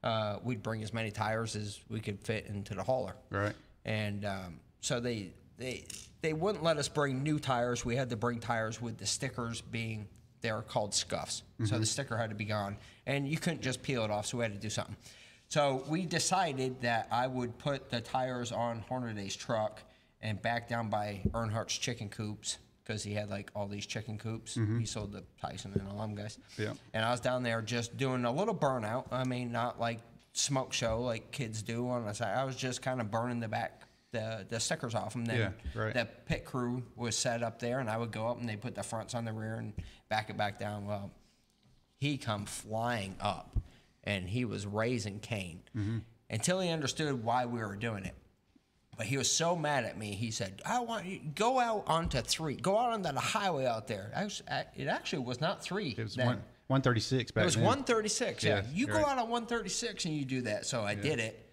uh, we'd bring as many tires as we could fit into the hauler. Right. And um, so they they they wouldn't let us bring new tires. We had to bring tires with the stickers being they're called scuffs. So the sticker had to be gone, and you couldn't just peel it off. So we had to do something. So we decided that I would put the tires on Hornaday's truck and back down by Earnhardt's chicken coops because he had like all these chicken coops. He sold the Tyson and all them guys. Yeah. And I was down there just doing a little burnout. I mean, not like smoke show like kids do on the side. I was just kind of burning the back, the, the stickers off them. Then Yeah, right. the pit crew was set up there, and I would go up and they put the fronts on the rear and back it back down. Well, he come flying up, and he was raising Cain Mm-hmm. until he understood why we were doing it. But he was so mad at me. He said, "I want you go out onto three. Go out onto the highway out there." I was, I- it actually was not three. It was then. one one thirty six back It was then. 136. Yeah, Yeah, you go right. out on 136 and you do that. So I did it,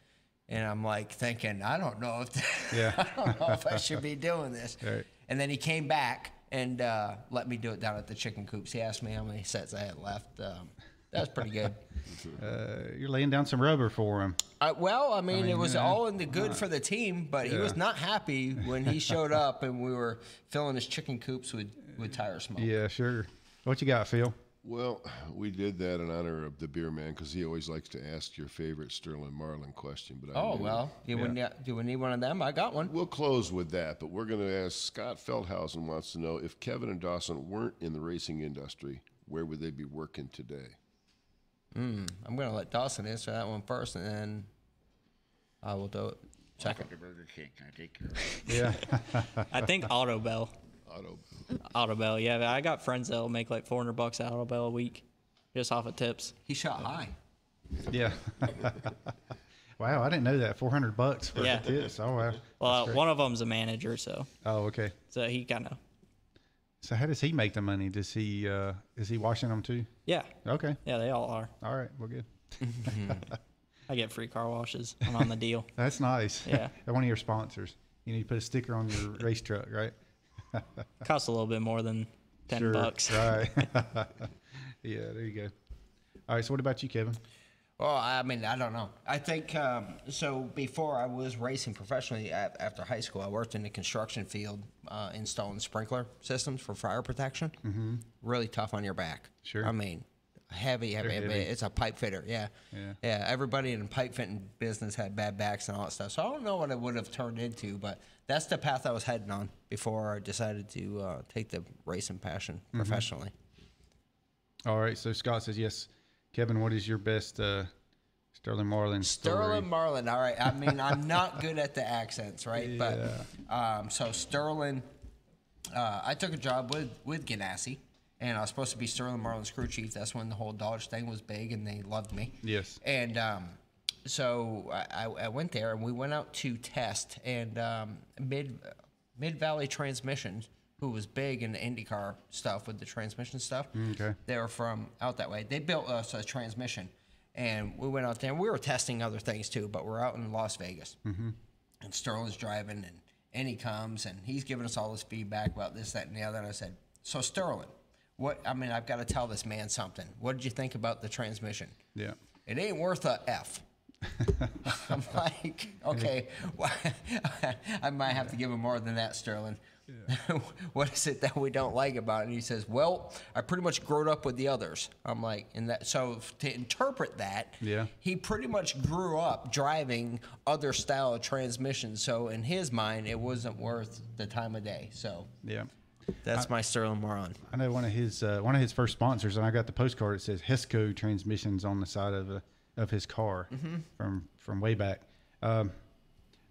and I'm like thinking, I don't know if <laughs> Yeah. I don't know if I should be doing this. <laughs> Right. And then he came back and uh, let me do it down at the chicken coops. He asked me how many sets I had left. Um, that was pretty good. <laughs> Uh, you're laying down some rubber for him. Uh, well, I mean, mean, it was yeah. all in the good for the team, but he was not happy when he <laughs> showed up and we were filling his chicken coops with, with tire smoke. Yeah, sure. What you got, Phil? Well, we did that in honor of the beer man because he always likes to ask your favorite Sterling Marlin question. But I Oh knew- well, do we, need, do we need one of them? I got one. We'll close with that, but we're going to ask Scott Feldhausen wants to know if Kevin and Dawson weren't in the racing industry, where would they be working today? Mm, I'm gonna let Dawson answer that one first, and then I will do it second. to Burger King. I take care. <laughs> Yeah. <laughs> I think Autobell. Auto. Autobell. Yeah, I got friends that'll make like 400 bucks at Autobell a week, just off of tips. He shot high. yeah. <laughs> wow, I didn't know that. Four hundred bucks for Yeah. the tips. Oh wow. Well, That's great. one of them's a manager, so Oh, okay. so he kind of So how does he make the money? Does he uh is he washing them too? yeah Okay. yeah they all are. All right. Well, good. <laughs> I get free car washes when on the <laughs> deal. That's nice. Yeah. <laughs> One of your sponsors. You need to put a sticker on your race truck, right? Costs a little bit more than ten Sure. bucks. Right. yeah. There you go. All right. So what about you, Kevin? Well, I mean, I don't know. I think um, so. Before I was racing professionally a- after high school, I worked in the construction field uh, installing sprinkler systems for fire protection. Mm-hmm. Really tough on your back. Sure. I mean, heavy, heavy. They're I mean, heavy. It's a pipe fitter. Yeah. Yeah. Yeah. Everybody in the pipe fitting business had bad backs and all that stuff. So I don't know what it would have turned into, but that's the path I was heading on before I decided to uh, take the racing passion Mm-hmm. professionally. All right. So Scott says yes. Kevin, what is your best uh, Sterling Marlin story? Sterling Marlin. All right. I mean, I'm not good at the accents, right? Yeah. But um, so Sterling, uh, I took a job with with Ganassi, and I was supposed to be Sterling Marlin's crew chief. That's when the whole Dodge thing was big, and they loved me. Yes. And um, so I, I- went there, and we went out to test, and um, mid Mid Valley Transmissions, who was big in the IndyCar stuff with the transmission stuff. Okay. They were from out that way. They built us a transmission, and we went out there. and We were testing other things too, but we're out in Las Vegas, mm-hmm. and Sterling's driving, and and he comes, and he's giving us all this feedback about this, that, and the other. And I said, "So Sterling, what? I mean, I've got to tell this man something. What did you think about the transmission? Yeah. It ain't worth a F." <laughs> I'm like, okay, well, <laughs> I might have to give him more than that, Sterling. <laughs> what is it that we don't like about it? And he says, well, I pretty much grew up with the others. I'm like, and that so to interpret that, Yeah. he pretty much grew up driving other style of transmissions. So in his mind, it wasn't worth the time of day. So Yeah. that's my Sterling Marlin. I know one of his uh, one of his first sponsors, and I got the postcard. It says Hesco transmissions on the side of a, of his car from from way back. Um,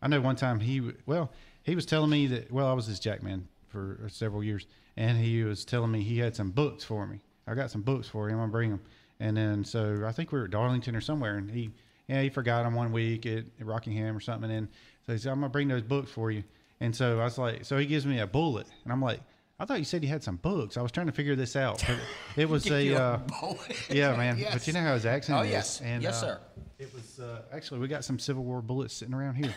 I know one time he well he was telling me that well I was his jackman for several years, and he was telling me he had some books for me. I got some books for him. I'll bring them. And then so I think we were at Darlington or somewhere, and he yeah he forgot them one week at, at Rockingham or something, and so he said I'm gonna bring those books for you. And so I was like, so he gives me a bullet, and I'm like. I thought you said you had some books. I was trying to figure this out. But <laughs> it was a, uh, <laughs> yeah, man. But you know how his accent Oh, is. yes. Yes, uh, sir. It was uh, actually we got some Civil War bullets sitting around here.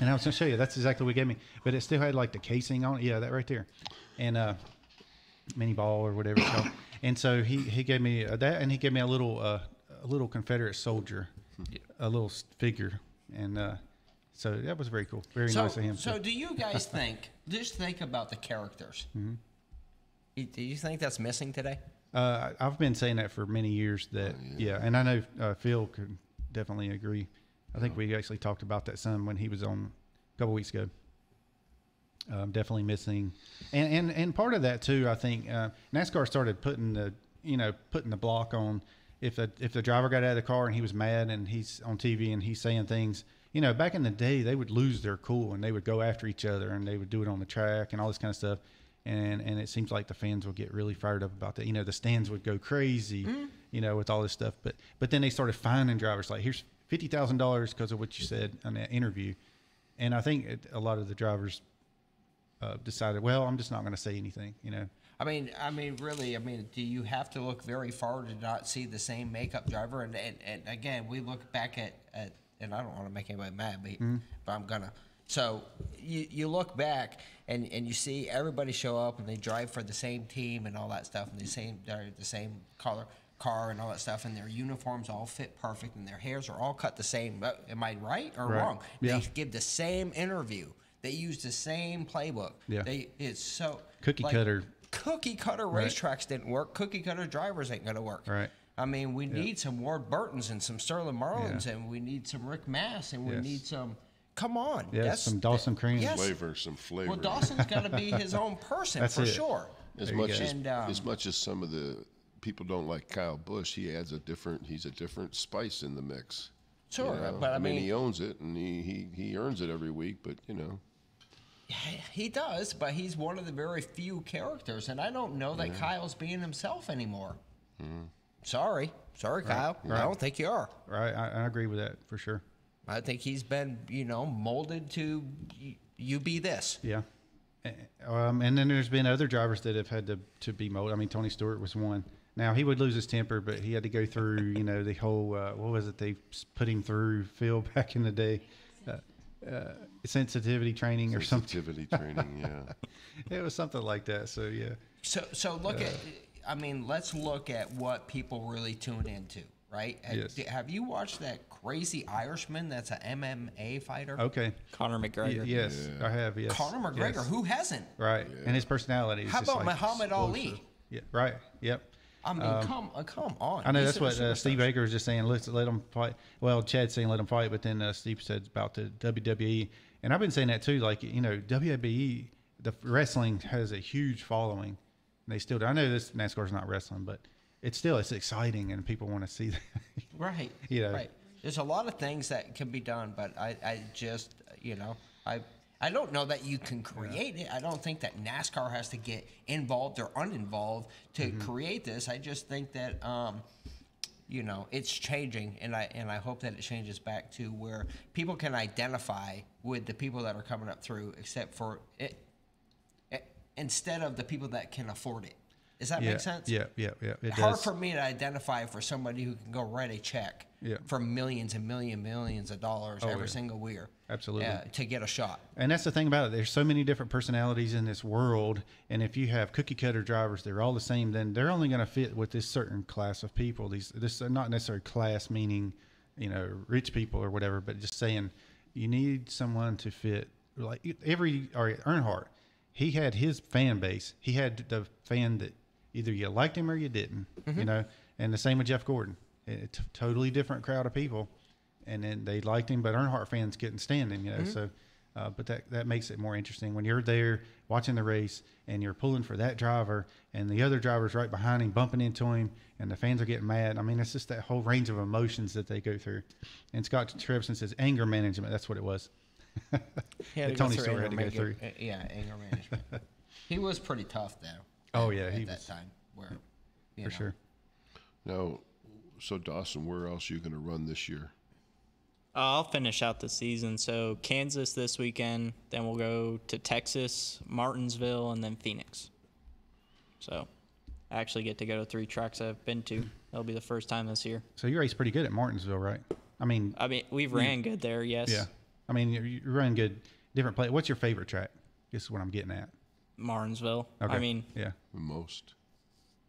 And I was going to show you. That's exactly what he gave me. But it still had like the casing on it. Yeah, that right there. And uh, mini ball or whatever it's called. <coughs> And so he, he gave me uh, that, and he gave me a little uh, a little Confederate soldier, a little figure, and uh, so that was very cool. Very So, nice of him. so to- do you guys <laughs> think? Just think about the characters. Mm-hmm. You- Do you think that's missing today? Uh, I- I've been saying that for many years. That yeah. and I know uh, Phil could definitely agree. I think we actually talked about that some when he was on a couple weeks ago. Um, definitely missing, and, and and part of that too. I think uh, NASCAR started putting the you know putting the block on if the if the driver got out of the car and he was mad and he's on TV and he's saying things. You know, back in the day, they would lose their cool and they would go after each other and they would do it on the track and all this kind of stuff and and it seems like the fans will get really fired up about that. You know, the stands would go crazy, you know, with all this stuff. But but then they started finding drivers like here's fifty thousand dollars because of what you said in that interview, and I think it, a lot of the drivers uh, decided, well, I'm just not going to say anything. You know, I mean, I mean, really, I mean, do you have to look very far to not see the same makeup driver? And and, and again, we look back at, at and I don't want to make anybody mad, but, but I'm gonna. So you you look back and, and you see everybody show up and they drive for the same team and all that stuff and the same the same color car and all that stuff and their uniforms all fit perfect and their hairs are all cut the same. Uh, Am I right or Right. wrong? Yeah. They give the same interview. They use the same playbook. Yeah. They it's so Cookie cutter. Cookie cutter Right. racetracks didn't work. Cookie cutter drivers ain't gonna work. Right. I mean, we need some Ward Burtons and some Sterling Marlins, and we need some Rick Mast, and we Yes. need some. Come on, Yeah, that's- some Dawson Cram. Yes. Flavor, some flavor. Well, Dawson's got to be his <laughs> own person That's for it. sure. as There much as And, um, as much as some of the people don't like Kyle Busch, he adds a different. He's a different spice in the mix. you Sure, know? but I mean, mean- he owns it and he, he he earns it every week. But you know, He does, but he's one of the very few characters, and I don't know that Kyle's being himself anymore. Sorry, sorry, Kyle. I don't think you are. right? I, I agree with that for sure. I think he's been, you know, molded to y- you be this. Yeah. Eh, Um, and then there's been other drivers that have had to, to be molded. I mean, Tony Stewart was one. Now he would lose his temper, but he had to go through, you know, the whole uh, what was it they put him through? Phil <laughs> back in the day, uh, uh, sensitivity training or something. sensitivity training. Yeah, <laughs> It was something like that. So yeah, So, so look at, I mean, let's look at what people really tune into, right? Have- Yes. Have you watched that crazy Irishman that's an MMA fighter? okay. Conor Y- McGregor. yes, I have. Yes, Conor McGregor, yes. who hasn't? Right, and his personality. Is How just about like Muhammad Ali? Yeah. Right. Yep. I mean, come, uh, come on. Um, I know These that's what uh. Steve Baker was just saying. Let's let them fight. Well, Chad's saying let them fight, but then uh, Steve said about the WWE, and I've been saying that too. Like you know, WWE, the wrestling has a huge following. And they still. do. I know this NASCAR's not wrestling, but it's still it's exciting, and people want to see that. <laughs> Right. You know. Right. There's a lot of things that can be done, but I, I just, you know, I, I don't know that you can create it. I don't think that NASCAR has to get involved or uninvolved to Mm-hmm. create this. I just think that, um, you know, it's changing, and I and I hope that it changes back to where people can identify with the people that are coming up through, except for it, it instead of the people that can afford it. Does that yeah. make sense? Yeah. Yeah. Yeah. It hard does. for me to identify for somebody who can go write a check Yeah. for millions and million millions of dollars Oh, every yeah. single year. Absolutely. uh, to get a shot. And that's the thing about it. There's so many different personalities in this world, and if you have cookie cutter drivers, they're all the same. Then they're only going to fit with this certain class of people. These this are not necessarily class meaning, you know, rich people or whatever, but just saying you need someone to fit. Like every or Earnhardt, he had his fan base. He had the fan that either you liked him or you didn't. You know, and the same with Jeff Gordon. A t- totally different crowd of people and then they liked him, but Earnhardt fans couldn't stand him, you know. So, uh, but that that makes it more interesting when you're there watching the race and you're pulling for that driver, and the other driver's right behind him, bumping into him, and the fans are getting mad. I mean, it's just that whole range of emotions that they go through. And Scott Trebson says anger management. That's what it was. He had that to go Tony through Stewart had to go through. uh, Yeah, anger management. <laughs> he was pretty tough though. Oh, at- yeah, at he that was. time where For know. sure. Now, so Dawson, where else are you going to run this year? Uh, I'll finish out the season. So Kansas this weekend, then we'll go to Texas, Martinsville, and then Phoenix. So I actually get to go to three tracks I've been to. That'll be the first time this year. So you race pretty good at Martinsville, right? I mean, I mean, we've ran good there, yes. Yeah. I mean, you, you run good different play. What's your favorite track? This is what I'm getting at. Martinsville. Okay. I mean, yeah, The most.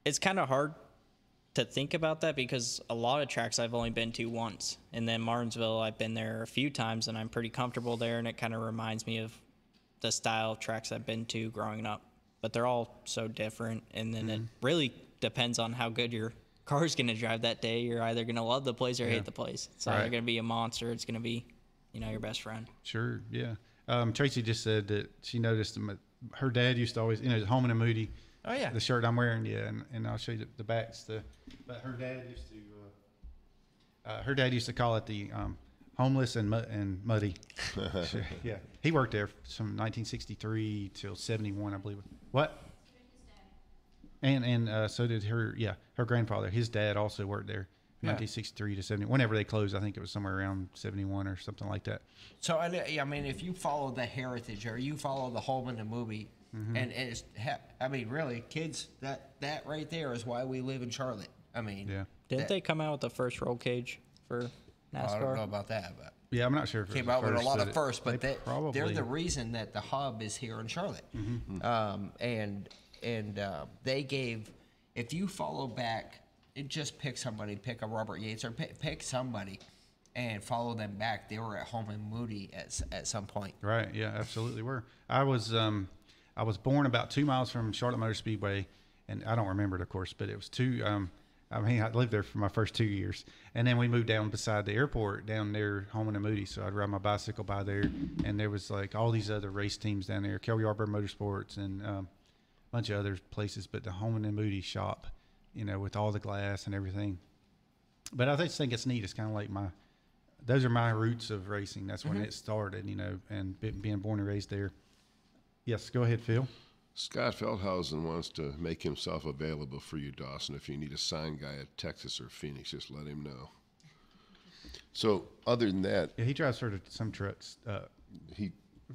it's kind of hard to think about that because a lot of tracks I've only been to once, and then Martinsville I've been there a few times, and I'm pretty comfortable there, and it kind of reminds me of the style of tracks I've been to growing up. But they're all so different, and then it really depends on how good your <laughs> car's going to drive that day. You're either going to love the place or hate the place. It's either going to be a monster. It's going to be, you know, your best friend. sure, yeah. Um, Tracy just said that she noticed them- her dad used to always, you know, Holman and Moody. Oh, yeah. the shirt I'm wearing, yeah, and, and I'll show you the, the backs. The but her dad used to, uh, uh, her dad used to call it the um, homeless and mu- and muddy. <laughs> Sure, yeah, he worked there from 1963 till 71, I believe. What? And and uh, so did her. Yeah, her grandfather. His dad also worked there. Yeah. 1963 to 70. Whenever they closed, I think it was somewhere around 71 or something like that. So I, mean, if you follow the heritage or you follow the Holman the movie, Mm-hmm. and, and it's, ha- I mean, really, kids, that that right there is why we live in Charlotte. I mean, Yeah. Didn't that- they come out with the first roll cage for NASCAR? I don't know about that, but Yeah, I'm not sure if it came was out with a lot of it- firsts, but they they, probably they're the reason that the hub is here in Charlotte. Mm-hmm. Um, and and uh, they gave, if you follow back, it just pick somebody, pick a Robert Yates or pick, pick somebody, and follow them back. They were at Holman Moody at at some point. Right. Yeah. Absolutely. Were I was um, I was born about two miles from Charlotte Motor Speedway, and I don't remember it, of course, but it was two. Um, I mean, I lived there for my first two years, and then we moved down beside the airport down there, Holman and Moody. So I'd ride my bicycle by there, and there was like all these other race teams down there, Kelly Arbor Motorsports, and um, a bunch of other places. But the Holman and Moody shop, you know, with all the glass and everything. But I just think it's neat. It's kind of like my those are my roots of racing. That's when it started, you know, and being born and raised there. Yes, go ahead, Phil. Scott Feldhausen wants to make himself available for you, Dawson. If you need a sign guy at Texas or Phoenix, just let him know. So, other than that, Yeah, he drives sort of some trucks. Uh, he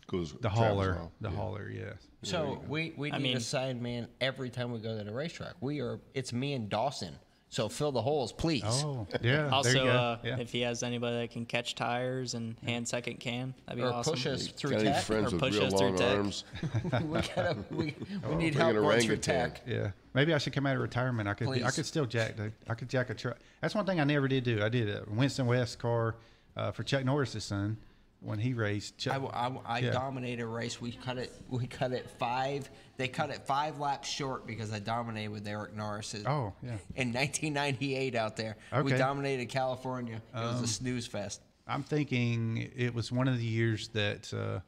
goes the hauler, all- the yeah. hauler, yes. So we, we I need mean- a sign man every time we go to the racetrack. We are it's me and Dawson. So fill the holes, please. Oh, yeah. there you Also, go. uh, yeah. if he has anybody that can catch tires and hand second can, that'd be Or awesome. push us through Got tech. or with push real us through long tech. arms? <laughs> we gotta we, we need bring help an going through orangutan. tech. yeah, maybe I should come out of retirement. I could, I could still jack the, I could jack a truck. That's one thing I never did do. I did a Winston West car uh, for Chuck Norris's son when he raced. Chuck, I, I, I Yeah. dominated a race. We cut it. We cut it five. They cut it five laps short because I dominated with Eric Norris. Oh, yeah. In 1998, out there, we Okay. Um, dominated California. It was a snooze fest. I'm thinking it was one of the years that uh,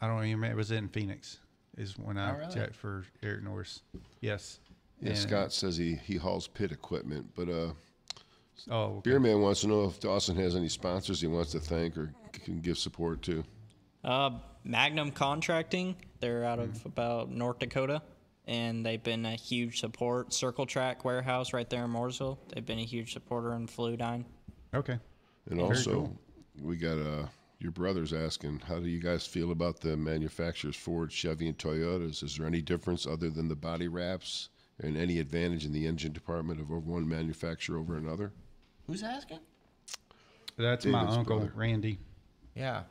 I don't even remember. It was in Phoenix. Is when I Oh, really? jacked for Eric Norris. Yes. Yeah, And- Scott says he, he hauls pit equipment, but uh, Oh, okay. Beerman wants to know if Dawson has any sponsors he wants to thank or can give support to. Uh, Magnum Contracting, they're out Mm-hmm. of about North Dakota, and they've been a huge support. Circle Track Warehouse right there in Mooresville, they've been a huge supporter in Fluidyne. Okay. And Very also, cool. we got uh, your brothers asking, how do you guys feel about the manufacturers Ford, Chevy, and Toyotas? Is there any difference other than the body wraps and any advantage in the engine department of one manufacturer over another? Who's asking? That's my David's uncle brother. Randy. Yeah.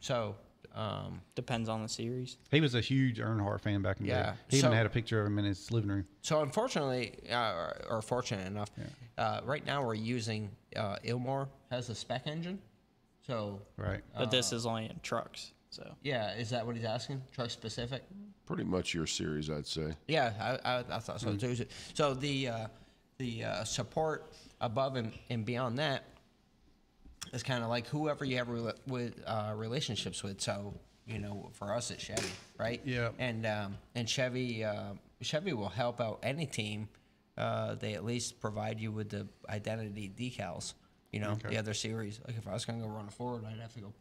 So, um, Depends on the series. He was a huge Earnhardt fan back in the Yeah, day. He even had a picture of him in his living room. so unfortunately, uh, or, or fortunate enough, uh, right now we're using uh, Ilmor has a spec engine. So, Right. But this is only in trucks, so yeah, is that what he's asking? Truck specific? Pretty much your series, I'd say. Yeah, I, I, I thought so too. So the uh, the uh, support above and, and beyond that is kind of like whoever you have rela- with uh, relationships with. So you know, for us it's Chevy, right? Yeah. And um, and Chevy uh, Chevy will help out any team. Uh, they at least provide you with the identity decals. You know, Okay. the other series. Like if I was gonna go run a Ford, I'd have to go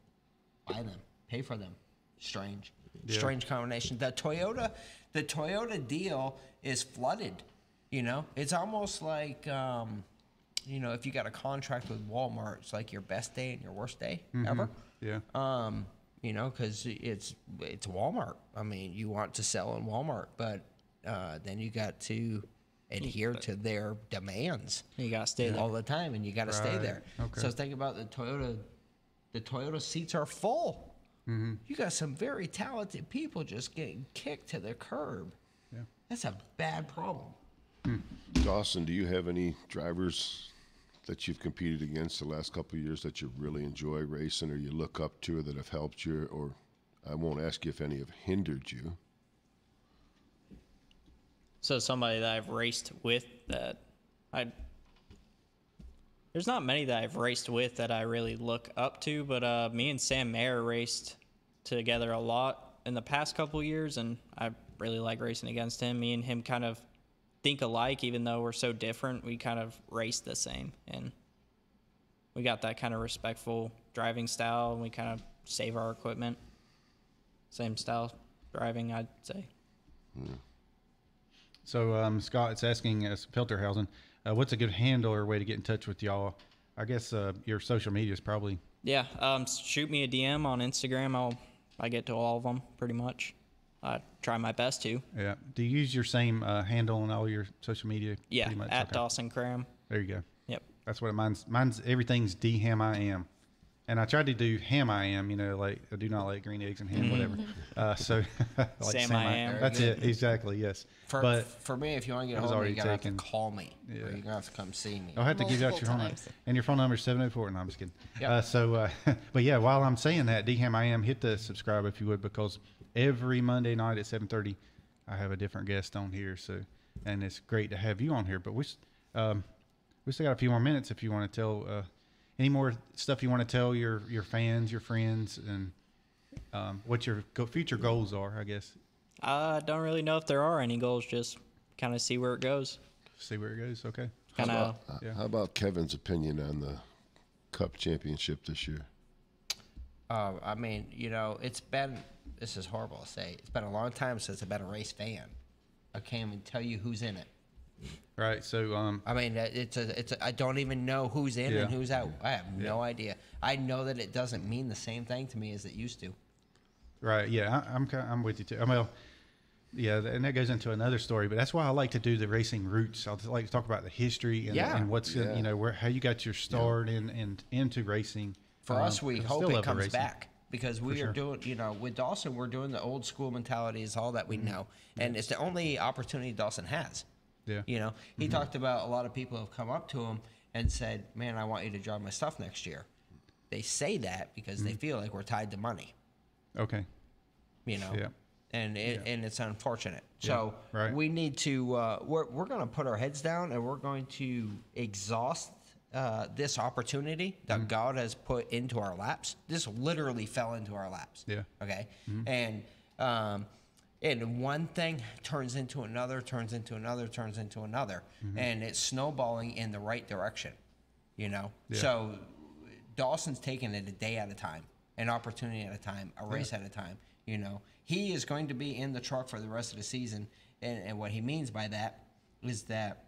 buy them, pay for them. Strange, Yeah. strange combination. The Toyota, the Toyota deal is flooded. You know, it's almost like, um, you know, if you got a contract with Walmart, it's like your best day and your worst day ever. Yeah. Um, you know, because it's it's Walmart. I mean, you want to sell in Walmart, but uh, then you got to adhere to their demands you gotta stay there. all the time, and you got to stay there. Okay. So think about the Toyota, the Toyota seats are full. You got some very talented people just getting kicked to the curb. Yeah. That's a bad problem. Dawson, do you have any drivers that you've competed against the last couple years that you really enjoy racing or you look up to or that have helped you? Or I won't ask you if any have hindered you. So somebody that I've raced with that I there's not many that I've raced with that I really look up to, but uh, me and Sam Mayer raced together a lot in the past couple years, and I really like racing against him. Me and him kind of think alike, even though we're so different. We kind of race the same, and we got that kind of respectful driving style, and we kind of save our equipment. Same style driving, I'd say. So um, Scott, it's asking us Pilterhausen, uh, what's a good handle or way to get in touch with y'all? I guess uh, your social media is probably Yeah, um, shoot me a DM on Instagram. I'll I get to all of them pretty much. I try my best to. yeah. Do you use your same uh, handle on all your social media? Yeah, much? at Okay. Dawson Cram. There you go. Yep. That's what mine's. Mine's everything's D ham I am, and I tried to do ham I am. You know, like I do not like green eggs and ham, whatever. <laughs> Uh, so <laughs> like Sam I am. That's it. Exactly. Yes. For, but for me, if you want to get That was hold of me, you're going to have to call me. Yeah. Or you're going to have to come see me. I'll have to give out Multiple your phone number. And your phone number is 704. No, I'm just kidding. Yep. Uh, so, uh, <laughs> but yeah, while I'm saying that, DHAM I am, hit the subscribe if you would, because every Monday night at 7.30, I have a different guest on here. So, and it's great to have you on here. But we, um, we still got a few more minutes if you want to tell uh, any more stuff you want to tell your, your fans, your friends, and um, what your go- future goals are, I guess. I don't really know if there are any goals. Just kind of see where it goes. See where it goes. Okay. Kind of. Uh, Yeah. How about Kevin's opinion on the Cup Championship this year? Uh, I mean, you know, it's been, this is horrible to say, it's been a long time since I've been a race fan. I can't even tell you who's in it. Right. So, um, I mean, it's a, it's a, I don't even know who's in Yeah. and who's out. I have no idea. I know that it doesn't mean the same thing to me as it used to. Right. Yeah, I, I'm ki- I'm with you too. I mean, yeah, and that goes into another story, but that's why I like to do the racing roots. I like to talk about the history and, Yeah. and what's Yeah. you know where how you got your start in and into racing. For Um, us, we hope it comes racing. back because we sure. are doing, you know, with Dawson, we're doing the old school mentalities, all that we Mm-hmm. know, and it's the only opportunity Dawson has. Yeah. You know, Mm-hmm. he talked about a lot of people have come up to him and said, "Man, I want you to drive my stuff next year." They say that because Mm-hmm. they feel like we're tied to money. Okay. You know. Yeah. And it, and it's unfortunate. So right. we need to. Uh, we're we're going to put our heads down and we're going to exhaust uh, this opportunity that Mm-hmm. God has put into our laps. This literally fell into our laps. Yeah. Okay. And um, and one thing turns into another, turns into another, turns into another, and it's snowballing in the right direction. You know. Yeah. So Dawson's taking it a day at a time, an opportunity at a time, a race at a time. You know, he is going to be in the truck for the rest of the season, and, and what he means by that is that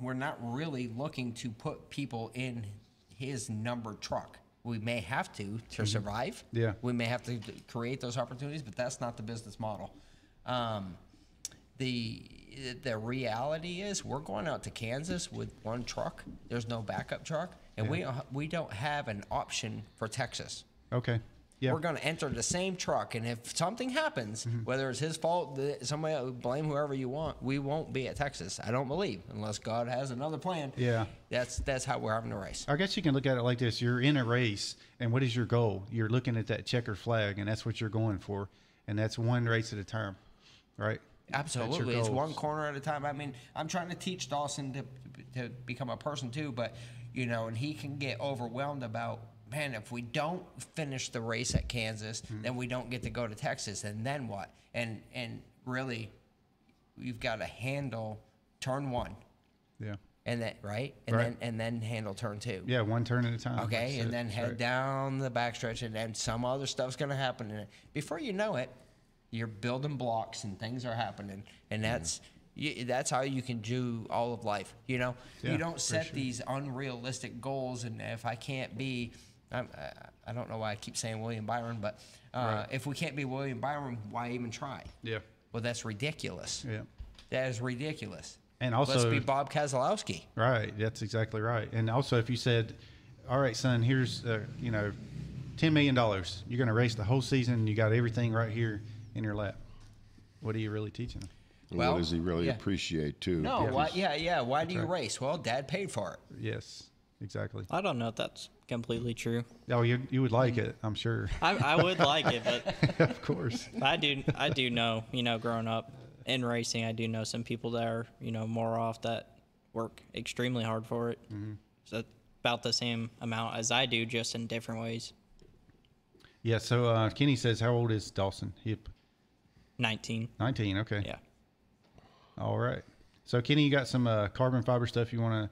we're not really looking to put people in his number truck. We may have to to survive. Yeah. We may have to create those opportunities, but that's not the business model. Um, the the reality is we're going out to Kansas with one truck. There's no backup truck, and we we don't have an option for Texas. Okay. Yeah. We're going to enter the same truck, and if something happens, Mm-hmm. whether it's his fault, somebody blame whoever you want, we won't be at Texas. I don't believe, unless God has another plan. Yeah. that's that's how we're having to race. I guess you can look at it like this: You're in a race, and what is your goal? You're looking at that checkered flag, and that's what you're going for, and that's one race at a time, right? Absolutely, it's one corner at a time. I mean, I'm trying to teach Dawson to to become a person too, but you know, and he can get overwhelmed about man. If we don't finish the race at Kansas, Hmm. then we don't get to go to Texas, and then what? And and really, you've got to handle turn one, Yeah. and then right, and Right. then and then handle turn two. Yeah, one turn at a time. Okay, That's and it. then That's head right. down the backstretch, and then some other stuff's going to happen. And before you know it, you're building blocks, and things are happening, and that's you, that's how you can do all of life. You know, Yeah, you don't set sure. these unrealistic goals, and if I can't be, I'm, I, I don't know why I keep saying William Byron, but uh, Right. if we can't be William Byron, why even try? Yeah. Well, that's ridiculous. Yeah. That is ridiculous. And let's also- be Bob Keselowski. Right. That's exactly right. And also, if you said, "All right, son, here's uh, you know, ten million dollars. You're going to race the whole season. You got everything right here in your lap. What are you really teaching them? Well, what does he really yeah. appreciate too? No, Yeah. why, yeah, yeah. Why do you right. race? Well, Dad paid for it. Yes, exactly. I don't know if that's completely true. Oh, you you would like it, I'm sure. I, I would like it, but <laughs> of course. I do I do know, you know, growing up in racing, I do know some people that are, you know, more off that work extremely hard for it. So about the same amount as I do, just in different ways. Yeah. So uh, Kenny says, how old is Dawson? He 19. 19. Okay. Yeah. All right. So Kenny, you got some uh, carbon fiber stuff you want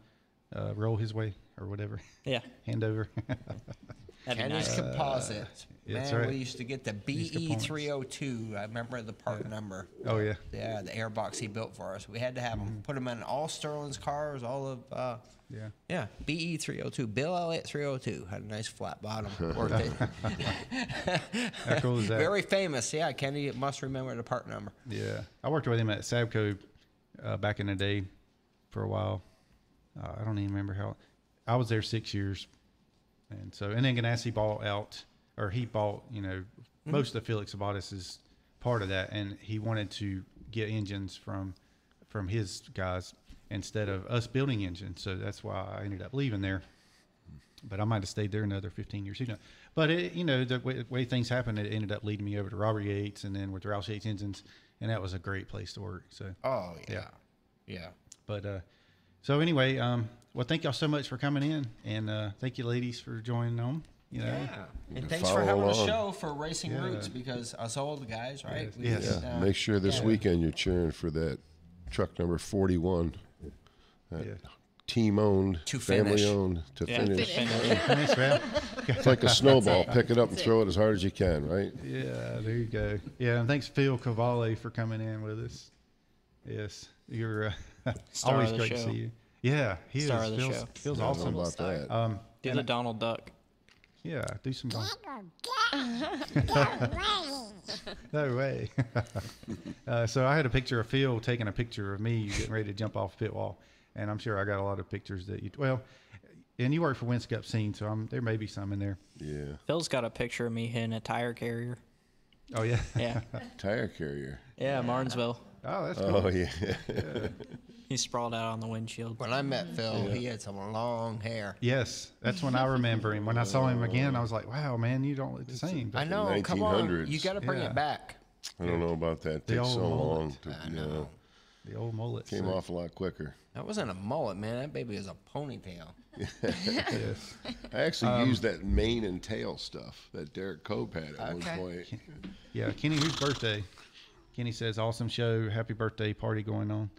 to uh, roll his way or whatever? Yeah. <laughs> Hand over. <laughs> That'd be Kenny's nice. Composites. yeah, that's Man, right. we used to get the BE three hundred two. I remember the part number. oh yeah. Yeah, the airbox he built for us. We had to have Mm-hmm. them put them in all Sterling's cars, all of uh, Yeah. yeah, BE 302. Bill Elliott 302 had a nice flat bottom. <laughs> Worth it. How cool is that? Very famous. Yeah, Kenny must remember the part number. Yeah, I worked with him at Sabco uh, back in the day for a while. Uh, I don't even remember how. I was there six years, and so and then Ganassi bought out, or he bought, you know, most of Felix Sabates is part of that, and he wanted to get engines from from his guys instead of us building engines. So that's why I ended up leaving there. But I might have stayed there another 15 years. You know, But it, you know, the way, way things happened, it ended up leading me over to Robert Yates, and then with Roush Yates engines, and that was a great place to work. So, Oh Yeah. yeah. but uh, so anyway, um, well, thank y'all so much for coming in, and uh, thank you, ladies, for joining on. You know, Yeah. And can thanks for follow having a show for Racing Yeah. Routes because us old guys, right? We Yes. Yeah. uh, Make sure this yeah. weekend you're cheering for that truck number 41. That Yeah. Team owned, To family finish. owned to Yeah. finish. Finish. Thanks, Val. It's like a snowball. Pick it up and throw it as hard as you can, right? Yeah, there you go. Yeah, and thanks Phil Cavalli for coming in with us. Yes, you're uh, <laughs> always of the great to see you. Yeah, he Star is. of the Phil's, show. Phil's I don't awesome. know about that. Um, Do the Donald Duck. yeah, do some. <laughs> No way. <laughs> uh, so I had a picture of Phil taking a picture of me getting ready to jump off the pit wall, and I'm sure I got a lot of pictures that you. Well, and you work for Winston Cup Scene, so I'm, there may be some in there. Yeah. Phil's got a picture of me hitting a tire carrier. Oh yeah. Yeah. <laughs> Tire carrier. yeah, Martinsville. Oh, that's cool. Oh, yeah. He sprawled out on the windshield. When I met Phil, he had some long hair. Yes, that's when I remember him. When I saw him again, I was like, "Wow, man, you don't look the same." I know. Come on, 1900s. you got to bring Yeah. it back. I don't know about that. The Takes old so mullet. long to, I you know. know, The old mullet came off a lot quicker. That wasn't a mullet, man. That baby was a ponytail. <laughs> Yes. <laughs> I actually Um, used that mane and tail stuff that Derek Cope had at Okay. one point. Yeah, Kenny, whose birthday? Kenny says, "Awesome show, happy birthday party going on?"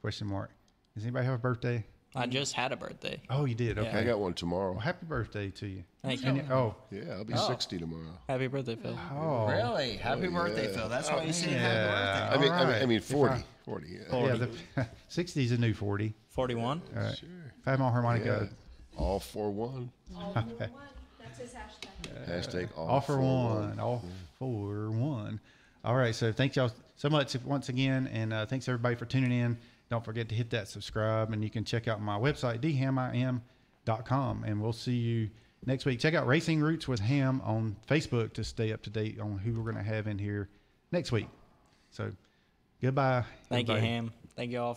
Question mark. Does anybody have a birthday? I just had a birthday. Oh, you did. Okay. I got one tomorrow. Well, happy birthday to you. Thank And you. you- oh, Yeah, I'll be 60 tomorrow. Happy birthday, Phil. oh, Really? Oh, happy birthday, yeah. Phil. That's why you oh, said yeah. happy I mean, I mean, I Alright. mean, If 40. I- 40, yeah. Yeah, the <laughs> 60 is a new 40. 41. All right. If I have my harmonica, All for one. That's his hashtag. Hashtag all, all for one, all for one. All right, so thank y'all so much once again, and uh, thanks everybody for tuning in. Don't forget to hit that subscribe, and you can check out my website, dhammiam.com, and we'll see you next week. Check out Racing Routes with Hamm on Facebook to stay up to date on who we're going to have in here next week. So, goodbye. Thank you. Hamm. Thank you all